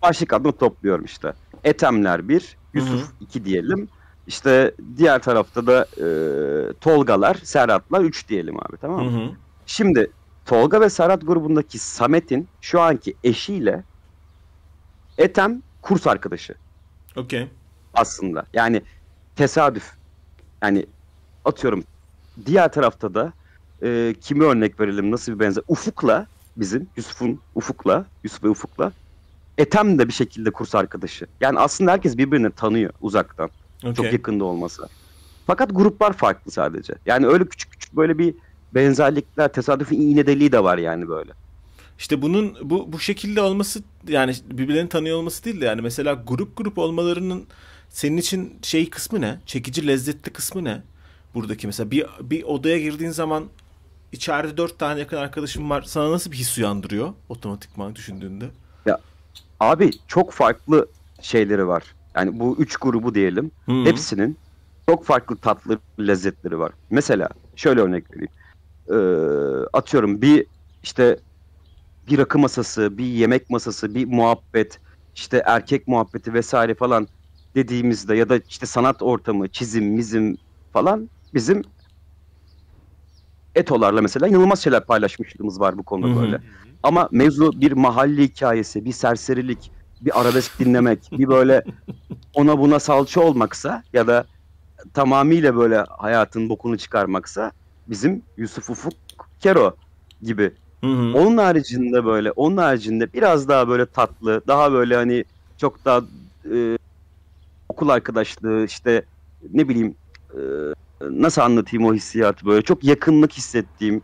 başlık adını topluyorum işte. Etemler 1, Yusuf 2 diyelim. İşte diğer tarafta da e, Tolgalar, Serhatlar 3 diyelim abi tamam mı? Hı hı. Şimdi Tolga ve Serhat grubundaki Samet'in şu anki eşiyle Etem kurs arkadaşı Okey. aslında. Yani tesadüf. Yani atıyorum diğer tarafta da e, kimi örnek verelim nasıl bir benzer Ufuk'la bizim Yusuf'un Ufuk'la Yusuf ve Ufuk'la Etem de bir şekilde kurs arkadaşı. Yani aslında herkes birbirini tanıyor uzaktan. Çok Okey. yakında olmasa. Fakat gruplar farklı sadece. Yani öyle küçük küçük böyle bir benzerlikler, tesadüfün iğnedeliği de var yani böyle. İşte bunun bu bu şekilde olması yani birbirlerini tanıyor olması değil de yani mesela grup grup olmalarının senin için şey kısmı ne? Çekici lezzetli kısmı ne? Buradaki mesela bir bir odaya girdiğin zaman içeride dört tane yakın arkadaşım var. Sana nasıl bir his uyandırıyor otomatikman düşündüğünde? Abi çok farklı şeyleri var. Yani bu üç grubu diyelim. Hı. Hepsinin çok farklı tatlı lezzetleri var. Mesela şöyle örnek vereyim. Ee, atıyorum bir işte bir rakı masası, bir yemek masası, bir muhabbet, işte erkek muhabbeti vesaire falan dediğimizde ya da işte sanat ortamı, çizim, mizim falan bizim etolarla mesela inanılmaz şeyler paylaşmışlığımız var bu konuda böyle. Ama mevzu bir mahalle hikayesi, bir serserilik, bir arabesk dinlemek, bir böyle ona buna salça olmaksa ya da tamamıyla böyle hayatın bokunu çıkarmaksa bizim Yusuf Ufuk Kero gibi. Hı hı. Onun haricinde böyle, onun haricinde biraz daha böyle tatlı, daha böyle hani çok daha e, okul arkadaşlığı işte ne bileyim e, nasıl anlatayım o hissiyatı böyle çok yakınlık hissettiğim,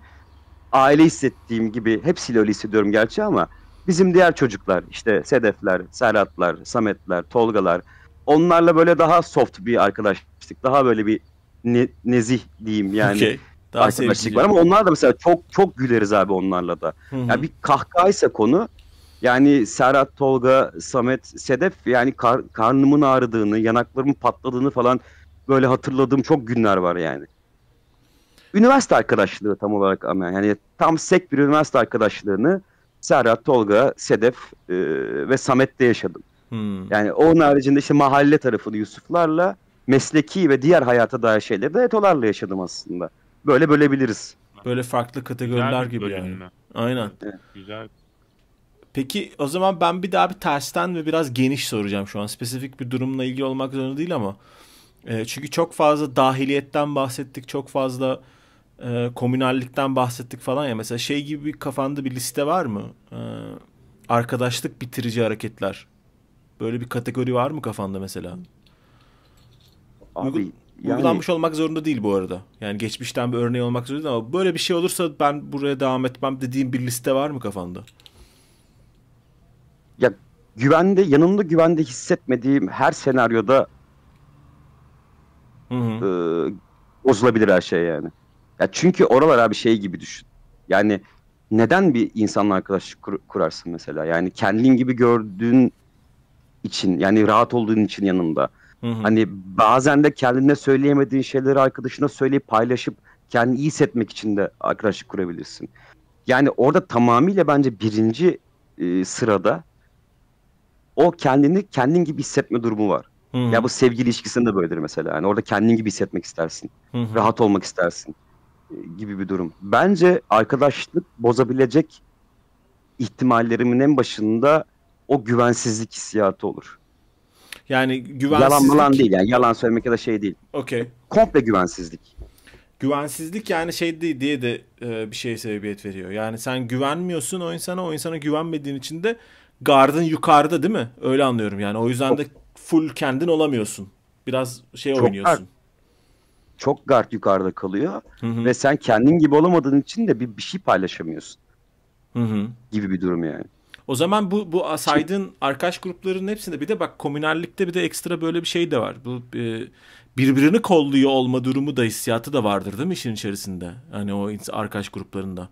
aile hissettiğim gibi hepsiyle öyle hissediyorum gerçi ama bizim diğer çocuklar işte Sedefler, Serhatlar, Sametler, Tolgalar onlarla böyle daha soft bir arkadaşlık, daha böyle bir ne- nezih diyeyim yani Okey. Daha arkadaşlık var ama onlar da mesela çok çok güleriz abi onlarla da. Hı hı. Yani bir kahkahaysa konu yani Serhat, Tolga, Samet, Sedef yani kar- karnımın ağrıdığını, yanaklarımın patladığını falan böyle hatırladığım çok günler var yani. üniversite arkadaşlığı tam olarak ama yani tam sek bir üniversite arkadaşlığını Serhat, Tolga, Sedef e, ve Samet'te yaşadım. Hmm. Yani onun haricinde işte mahalle tarafını Yusuflarla mesleki ve diğer hayata dair şeyleri de Etolarla yaşadım aslında. Böyle bölebiliriz. Böyle farklı kategoriler Güzel gibi yani. bölünme. Aynen. Güzel. Peki o zaman ben bir daha bir tersten ve biraz geniş soracağım şu an. Spesifik bir durumla ilgili olmak zorunda değil ama. E, çünkü çok fazla dahiliyetten bahsettik. Çok fazla e, komünallikten bahsettik falan ya. Mesela şey gibi bir kafanda bir liste var mı? E, arkadaşlık bitirici hareketler. Böyle bir kategori var mı kafanda mesela? Abi Uygul- yani Uygulanmış olmak zorunda değil bu arada. Yani geçmişten bir örneği olmak zorunda değil ama böyle bir şey olursa ben buraya devam etmem dediğim bir liste var mı kafanda? ya güvende yanımda güvende hissetmediğim her senaryoda Hı hı. e, bozulabilir her şey yani. Ya çünkü oralar abi şey gibi düşün. Yani neden bir insanla arkadaşlık kur- kurarsın mesela? Yani kendin gibi gördüğün için yani rahat olduğun için yanında. Hı hı. Hani bazen de kendine söyleyemediğin şeyleri arkadaşına söyleyip paylaşıp kendini iyi hissetmek için de arkadaşlık kurabilirsin. Yani orada tamamıyla bence birinci e, sırada o kendini kendin gibi hissetme durumu var. Hı. Ya bu sevgili ilişkisinde de böyledir mesela. Yani orada kendin gibi hissetmek istersin. Hı hı. Rahat olmak istersin e, gibi bir durum. Bence arkadaşlık bozabilecek ihtimallerimin en başında o güvensizlik hissiyatı olur. Yani güvensizlik. yalan değil yani yalan söylemek ya da şey değil. Okey. Komple güvensizlik. Güvensizlik yani şey değil diye de e, bir şeye sebebiyet veriyor. Yani sen güvenmiyorsun o insana, o insana güvenmediğin için de gardın yukarıda değil mi? Öyle anlıyorum yani. O yüzden de full kendin olamıyorsun. Biraz şey Çok oynuyorsun. Çok gard yukarıda kalıyor Hı hı. ve sen kendin gibi olamadığın için de bir, bir şey paylaşamıyorsun Hı hı. gibi bir durum yani. O zaman bu bu saydığın arkadaş gruplarının hepsinde bir de bak komünallikte bir de ekstra böyle bir şey de var. Bu e, birbirini kolluyor olma durumu da hissiyatı da vardır değil mi işin içerisinde? Hani o arkadaş gruplarında.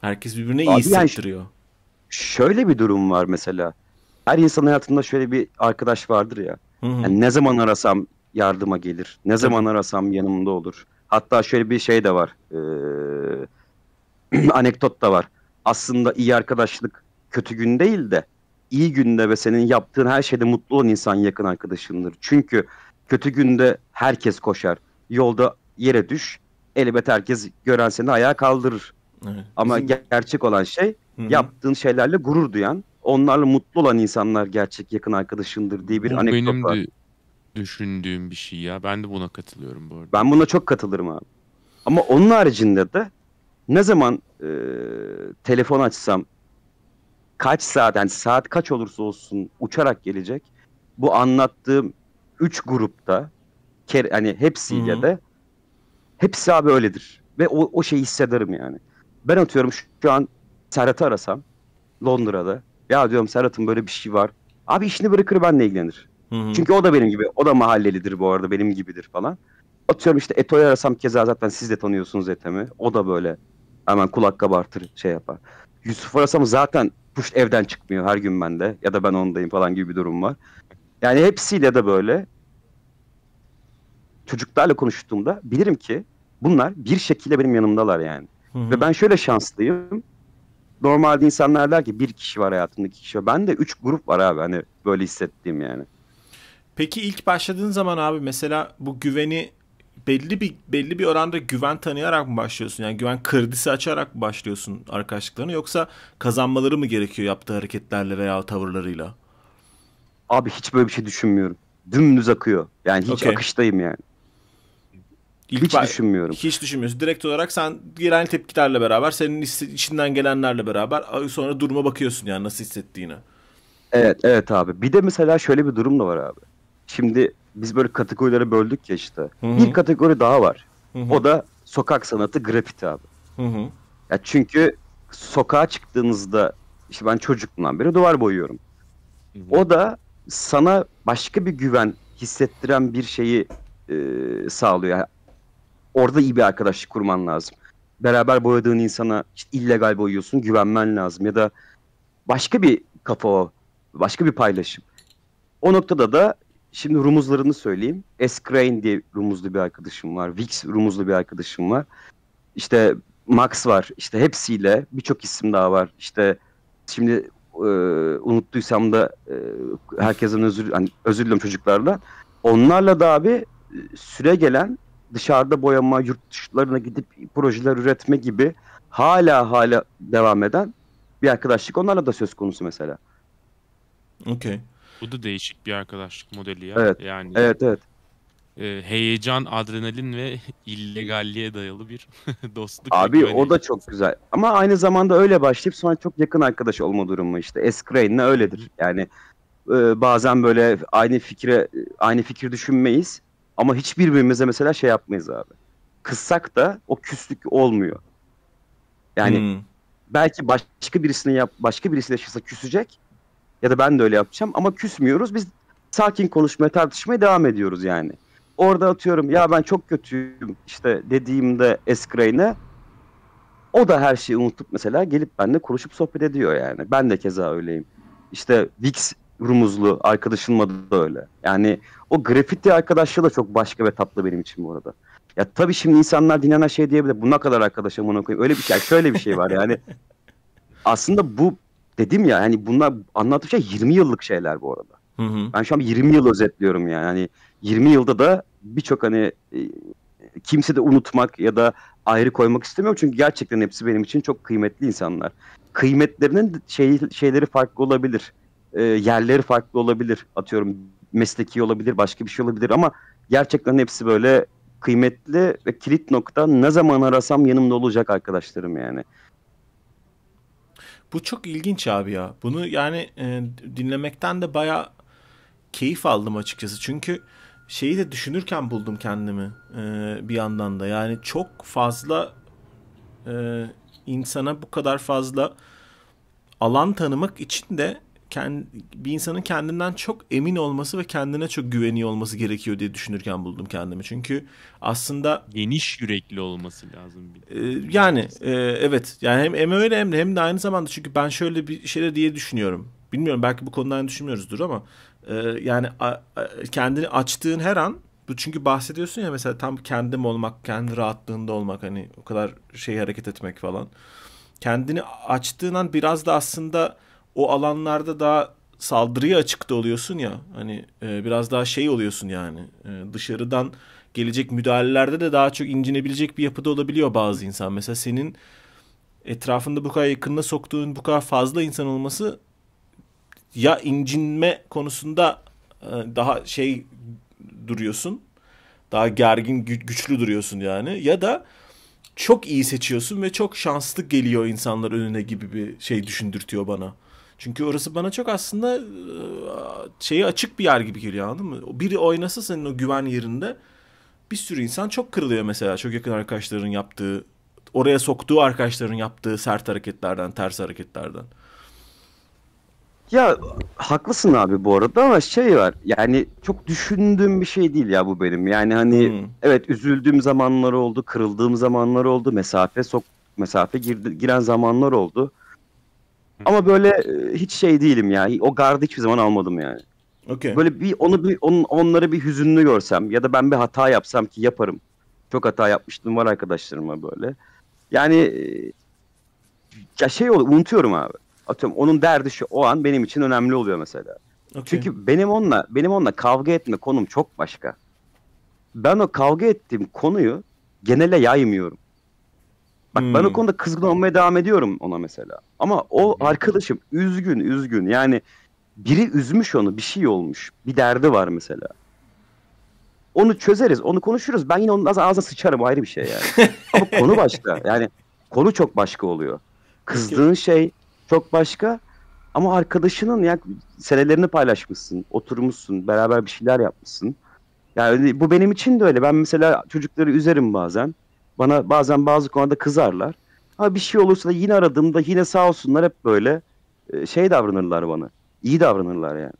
Herkes birbirine iyi Abi yani- hissettiriyor. Şöyle bir durum var mesela. Her insan hayatında şöyle bir arkadaş vardır ya. Hı hı. Yani ne zaman arasam yardıma gelir. Ne zaman arasam yanımda olur. Hatta şöyle bir şey de var. Ee, anekdot da var. Aslında iyi arkadaşlık kötü gün değil de iyi günde ve senin yaptığın her şeyde mutlu olan insan yakın arkadaşındır. Çünkü kötü günde herkes koşar. Yolda yere düş. Elbet herkes gören seni ayağa kaldırır. Evet. Ama Bizim- gerçek olan şey Hı hı. yaptığın şeylerle gurur duyan, onlarla mutlu olan insanlar gerçek yakın arkadaşındır diye bir Bu anekdot benim var. de düşündüğüm bir şey ya. Ben de buna katılıyorum bu arada. Ben buna çok katılırım abi. Ama onun haricinde de ne zaman e, telefon açsam kaç saat yani saat kaç olursa olsun uçarak gelecek. Bu anlattığım üç grupta ker, hani hepsiyle Hı hı. de hepsi abi öyledir. Ve o, o şeyi hissederim yani. Ben atıyorum şu, şu an Serhat'ı arasam Londra'da. Ya diyorum Serhat'ın böyle bir şey var. Abi işini bırakır benle ilgilenir. Hı hı. Çünkü o da benim gibi. O da mahallelidir bu arada benim gibidir falan. Atıyorum işte Eto'yu arasam keza zaten siz de tanıyorsunuz Ethem'i. O da böyle hemen kulak kabartır şey yapar. Yusuf arasam zaten puş evden çıkmıyor her gün bende ya da ben ondayım falan gibi bir durum var. Yani hepsiyle de böyle çocuklarla konuştuğumda bilirim ki bunlar bir şekilde benim yanımdalar yani. Hı hı. Ve ben şöyle şanslıyım. Normalde insanlar der ki bir kişi var hayatımda iki kişi var. Ben de üç grup var abi hani böyle hissettiğim yani. Peki ilk başladığın zaman abi mesela bu güveni belli bir belli bir oranda güven tanıyarak mı başlıyorsun? Yani güven kredisi açarak mı başlıyorsun arkadaşlıklarını yoksa kazanmaları mı gerekiyor yaptığı hareketlerle veya tavırlarıyla? Abi hiç böyle bir şey düşünmüyorum. Dümdüz akıyor. Yani hiç Okey. akıştayım yani. İlk hiç ba- düşünmüyorum. Hiç düşünmüyorsun. Direkt olarak sen gelen tepkilerle beraber senin içinden gelenlerle beraber sonra duruma bakıyorsun yani nasıl hissettiğini. Evet evet abi. Bir de mesela şöyle bir durum da var abi. Şimdi biz böyle kategorilere böldük ya işte. Hı hı. Bir kategori daha var. Hı hı. O da sokak sanatı grafiti abi. Hı hı. Ya çünkü sokağa çıktığınızda işte ben çocukluğumdan beri duvar boyuyorum. O da sana başka bir güven hissettiren bir şeyi e, sağlıyor. Yani orada iyi bir arkadaşlık kurman lazım. Beraber boyadığın insana işte illegal boyuyorsun, güvenmen lazım. Ya da başka bir kafa o, başka bir paylaşım. O noktada da şimdi rumuzlarını söyleyeyim. S. diye rumuzlu bir arkadaşım var. Vix rumuzlu bir arkadaşım var. İşte Max var. İşte hepsiyle birçok isim daha var. İşte şimdi e, unuttuysam da e, herkesten özür hani özür diliyorum çocuklarla. Onlarla da abi e, süre gelen dışarıda boyama, yurt dışlarına gidip projeler üretme gibi hala hala devam eden bir arkadaşlık onlarla da söz konusu mesela. Okey. Bu da değişik bir arkadaşlık modeli ya. Evet. Yani Evet evet. e, heyecan, adrenalin ve illegalliğe dayalı bir dostluk. Abi güven o da çok güzel. Ama aynı zamanda öyle başlayıp sonra çok yakın arkadaş olma durumu işte. Escrane'le öyledir. Yani e, bazen böyle aynı fikre aynı fikir düşünmeyiz ama hiç birbirimize mesela şey yapmayız abi. Kıssak da o küslük olmuyor. Yani Hmm. belki başka birisine yap başka birisiyle yaşasa küsecek ya da ben de öyle yapacağım ama küsmüyoruz. Biz sakin konuşmaya, tartışmaya devam ediyoruz yani. Orada atıyorum ya ben çok kötüyüm işte dediğimde Escrane'e o da her şeyi unutup mesela gelip benimle konuşup sohbet ediyor yani. Ben de keza öyleyim. İşte Vix rumuzlu arkadaşım adı da öyle. Yani o grafiti arkadaşlığı da çok başka ve tatlı benim için bu arada. Ya tabii şimdi insanlar dinlenen şey diyebilir. Bu ne kadar arkadaş amına koyayım. Öyle bir şey. Şöyle bir şey var yani. Aslında bu dedim ya hani bunlar anlattığım şey 20 yıllık şeyler bu arada. Hı hı. Ben şu an 20 yıl özetliyorum yani. Hani 20 yılda da birçok hani e, kimse de unutmak ya da ayrı koymak istemiyorum. Çünkü gerçekten hepsi benim için çok kıymetli insanlar. Kıymetlerinin şey, şeyleri farklı olabilir. E, yerleri farklı olabilir. Atıyorum mesleki olabilir, başka bir şey olabilir ama gerçekten hepsi böyle kıymetli ve kilit nokta ne zaman arasam yanımda olacak arkadaşlarım yani. Bu çok ilginç abi ya. Bunu yani e, dinlemekten de baya keyif aldım açıkçası. Çünkü şeyi de düşünürken buldum kendimi e, bir yandan da. Yani çok fazla e, insana bu kadar fazla alan tanımak için de kend, bir insanın kendinden çok emin olması ve kendine çok güveniyor olması gerekiyor diye düşünürken buldum kendimi. Çünkü aslında Geniş yürekli olması lazım. Bir ee, yani e, evet yani hem, hem öyle hem de hem de aynı zamanda çünkü ben şöyle bir şeyler diye düşünüyorum. Bilmiyorum belki bu konuda aynı düşünmüyoruzdur ama e, yani a- a- kendini açtığın her an bu çünkü bahsediyorsun ya mesela tam kendim olmak, kendi rahatlığında olmak hani o kadar şey hareket etmek falan. Kendini açtığın an biraz da aslında o alanlarda daha saldırıya açıkta oluyorsun ya hani e, biraz daha şey oluyorsun yani E, dışarıdan gelecek müdahalelerde de daha çok incinebilecek bir yapıda olabiliyor bazı insan. Mesela senin etrafında bu kadar yakınına soktuğun bu kadar fazla insan olması ya incinme konusunda e, daha şey duruyorsun. Daha gergin, gü- güçlü duruyorsun yani. Ya da çok iyi seçiyorsun ve çok şanslı geliyor insanlar önüne gibi bir şey düşündürtüyor bana. Çünkü orası bana çok aslında e, şeyi açık bir yer gibi geliyor anladın mı? Biri oynasa senin o güven yerinde bir sürü insan çok kırılıyor mesela. Çok yakın arkadaşların yaptığı, oraya soktuğu arkadaşların yaptığı sert hareketlerden, ters hareketlerden. Ya haklısın abi bu arada ama şey var yani çok düşündüğüm bir şey değil ya bu benim. Yani hani Hmm. evet üzüldüğüm zamanlar oldu, kırıldığım zamanlar oldu, mesafe sok mesafe girdi, giren zamanlar oldu. Ama böyle e, hiç şey değilim ya. O gardı hiçbir zaman almadım yani. Okey. Böyle bir onu bir on, onları bir hüzünlü görsem ya da ben bir hata yapsam ki yaparım. Çok hata yapmıştım var arkadaşlarıma böyle. Yani e, ya şey oluyor unutuyorum abi. Atıyorum onun derdi şu o an benim için önemli oluyor mesela. Okey. Çünkü benim onunla benim onunla kavga etme konum çok başka. Ben o kavga ettiğim konuyu genele yaymıyorum. Bak ben Hmm. o konuda kızgın olmaya devam ediyorum ona mesela. Ama o arkadaşım üzgün üzgün yani biri üzmüş onu bir şey olmuş bir derdi var mesela. Onu çözeriz onu konuşuruz ben yine onun ağzına, sıçarım ayrı bir şey yani. Ama konu başka yani konu çok başka oluyor. Kızdığın şey çok başka ama arkadaşının ya senelerini paylaşmışsın, oturmuşsun, beraber bir şeyler yapmışsın. Yani bu benim için de öyle. Ben mesela çocukları üzerim bazen. Bana bazen bazı konuda kızarlar. Ama bir şey olursa da yine aradığımda yine sağ olsunlar hep böyle e, şey davranırlar bana. İyi davranırlar yani.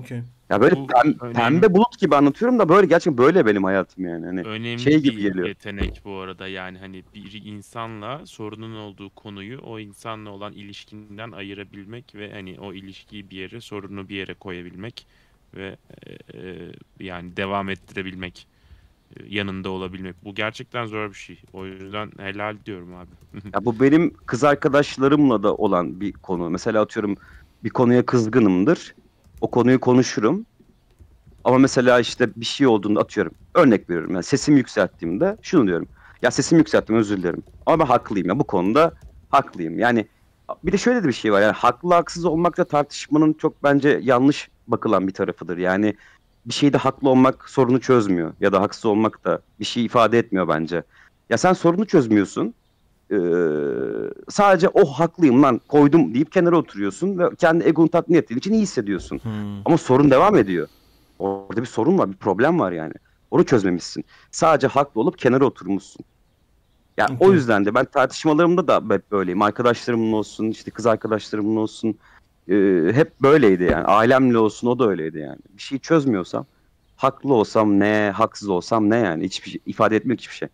Okey. Ya böyle Bu pem- önemli. pembe bulut gibi anlatıyorum da böyle gerçekten böyle benim hayatım yani. Hani Önemli şey gibi bir geliyor. yetenek bu arada yani hani bir insanla sorunun olduğu konuyu o insanla olan ilişkinden ayırabilmek ve hani o ilişkiyi bir yere sorunu bir yere koyabilmek ve e, e, yani devam ettirebilmek yanında olabilmek. Bu gerçekten zor bir şey. O yüzden helal diyorum abi. ya bu benim kız arkadaşlarımla da olan bir konu. Mesela atıyorum bir konuya kızgınımdır. O konuyu konuşurum. Ama mesela işte bir şey olduğunda atıyorum. Örnek veriyorum. Yani sesimi yükselttiğimde şunu diyorum. Ya sesimi yükselttim özür dilerim. Ama ben haklıyım ya bu konuda haklıyım. Yani bir de şöyle de bir şey var. Yani haklı haksız olmakla tartışmanın çok bence yanlış bakılan bir tarafıdır. Yani bir şeyde haklı olmak sorunu çözmüyor ya da haksız olmak da bir şey ifade etmiyor bence. Ya sen sorunu çözmüyorsun. Ee, sadece o oh, haklıyım lan koydum deyip kenara oturuyorsun ve kendi egonu tatmin ettiğin için iyi hissediyorsun. Hmm. Ama sorun devam ediyor. Orada bir sorun var, bir problem var yani. Onu çözmemişsin. Sadece haklı olup kenara oturmuşsun. Yani o yüzden de ben tartışmalarımda da hep böyleyim. Arkadaşlarımla olsun, işte kız arkadaşlarımla olsun. E, hep böyleydi yani. Ailemle olsun o da öyleydi yani. Bir şey çözmüyorsam haklı olsam ne, haksız olsam ne yani. Hiçbir şey, ifade etmiyor hiçbir şey.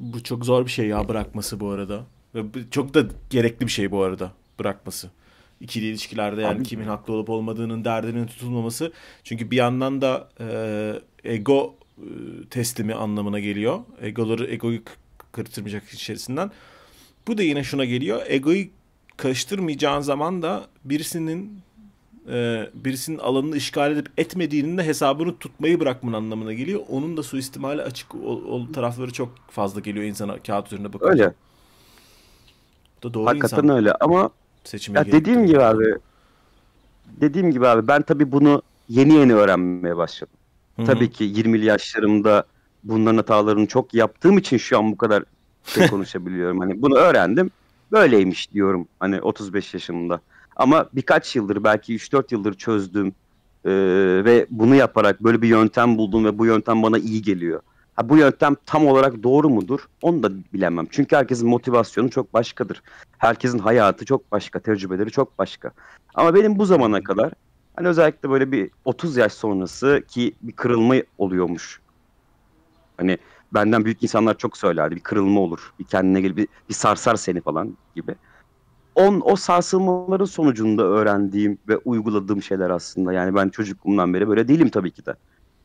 Bu çok zor bir şey ya bırakması bu arada. Ve çok da gerekli bir şey bu arada bırakması. İkili ilişkilerde yani Abi, kimin haklı olup olmadığının derdinin tutulmaması. Çünkü bir yandan da e, ego e, teslimi anlamına geliyor. Egoları egoyu kırtırmayacak içerisinden. Bu da yine şuna geliyor. Egoyu karıştırmayacağın zaman da birisinin e, birisinin alanını işgal edip etmediğinin de hesabını tutmayı bırakman anlamına geliyor. Onun da suistimali açık ol, ol tarafları çok fazla geliyor insana kağıt üzerinde bakınca. Öyle. Bu da doğru Hakikaten insan. öyle ama Seçime ya dediğim gibi abi dediğim gibi abi ben tabii bunu yeni yeni öğrenmeye başladım. Hı-hı. Tabii ki 20'li yaşlarımda bunların hatalarını çok yaptığım için şu an bu kadar şey konuşabiliyorum. Hani bunu öğrendim. Böyleymiş diyorum hani 35 yaşımda. Ama birkaç yıldır belki 3-4 yıldır çözdüm ee, ve bunu yaparak böyle bir yöntem buldum ve bu yöntem bana iyi geliyor. Ha, bu yöntem tam olarak doğru mudur? Onu da bilemem. Çünkü herkesin motivasyonu çok başkadır. Herkesin hayatı çok başka, tecrübeleri çok başka. Ama benim bu zamana kadar hani özellikle böyle bir 30 yaş sonrası ki bir kırılma oluyormuş Hani benden büyük insanlar çok söylerdi. Bir kırılma olur. Bir kendine gel bir, bir sarsar seni falan gibi. On, o sarsılmaların sonucunda öğrendiğim ve uyguladığım şeyler aslında. Yani ben çocukluğumdan beri böyle değilim tabii ki de.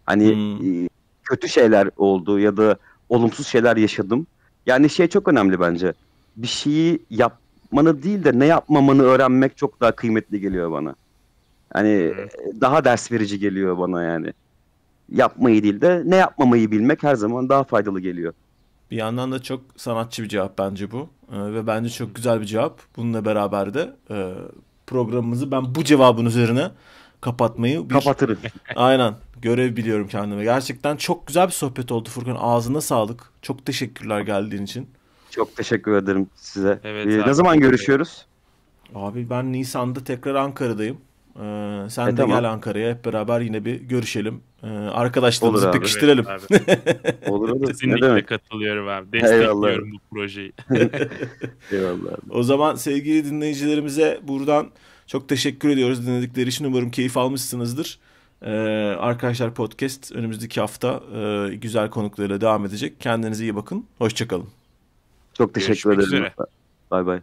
Hani hmm. e, kötü şeyler oldu ya da olumsuz şeyler yaşadım. Yani şey çok önemli bence. Bir şeyi yapmanı değil de ne yapmamanı öğrenmek çok daha kıymetli geliyor bana. Hani hmm. daha ders verici geliyor bana yani yapmayı değil de ne yapmamayı bilmek her zaman daha faydalı geliyor. Bir yandan da çok sanatçı bir cevap bence bu. Ee, ve bence çok güzel bir cevap. Bununla beraber de e, programımızı ben bu cevabın üzerine kapatmayı bir... kapatırım. Aynen. Görev biliyorum kendime. Gerçekten çok güzel bir sohbet oldu Furkan. Ağzına sağlık. Çok teşekkürler geldiğin için. Çok teşekkür ederim size. Evet, ee, ne zaman görüşüyoruz? Abi ben Nisan'da tekrar Ankara'dayım. Ee, sen e, de tamam. gel Ankara'ya hep beraber yine bir görüşelim. Ee, arkadaşlarımızı olur pekiştirelim. Evet, olur olur. Kesinlikle ne demek? katılıyorum abi. Destekliyorum Eyvallah. bu projeyi. Eyvallah. O zaman sevgili dinleyicilerimize buradan çok teşekkür ediyoruz dinledikleri için. Umarım keyif almışsınızdır. Ee, arkadaşlar podcast önümüzdeki hafta e, güzel konuklarıyla devam edecek. Kendinize iyi bakın. Hoşçakalın. Çok teşekkür Görüşmek ederim. Bay bay.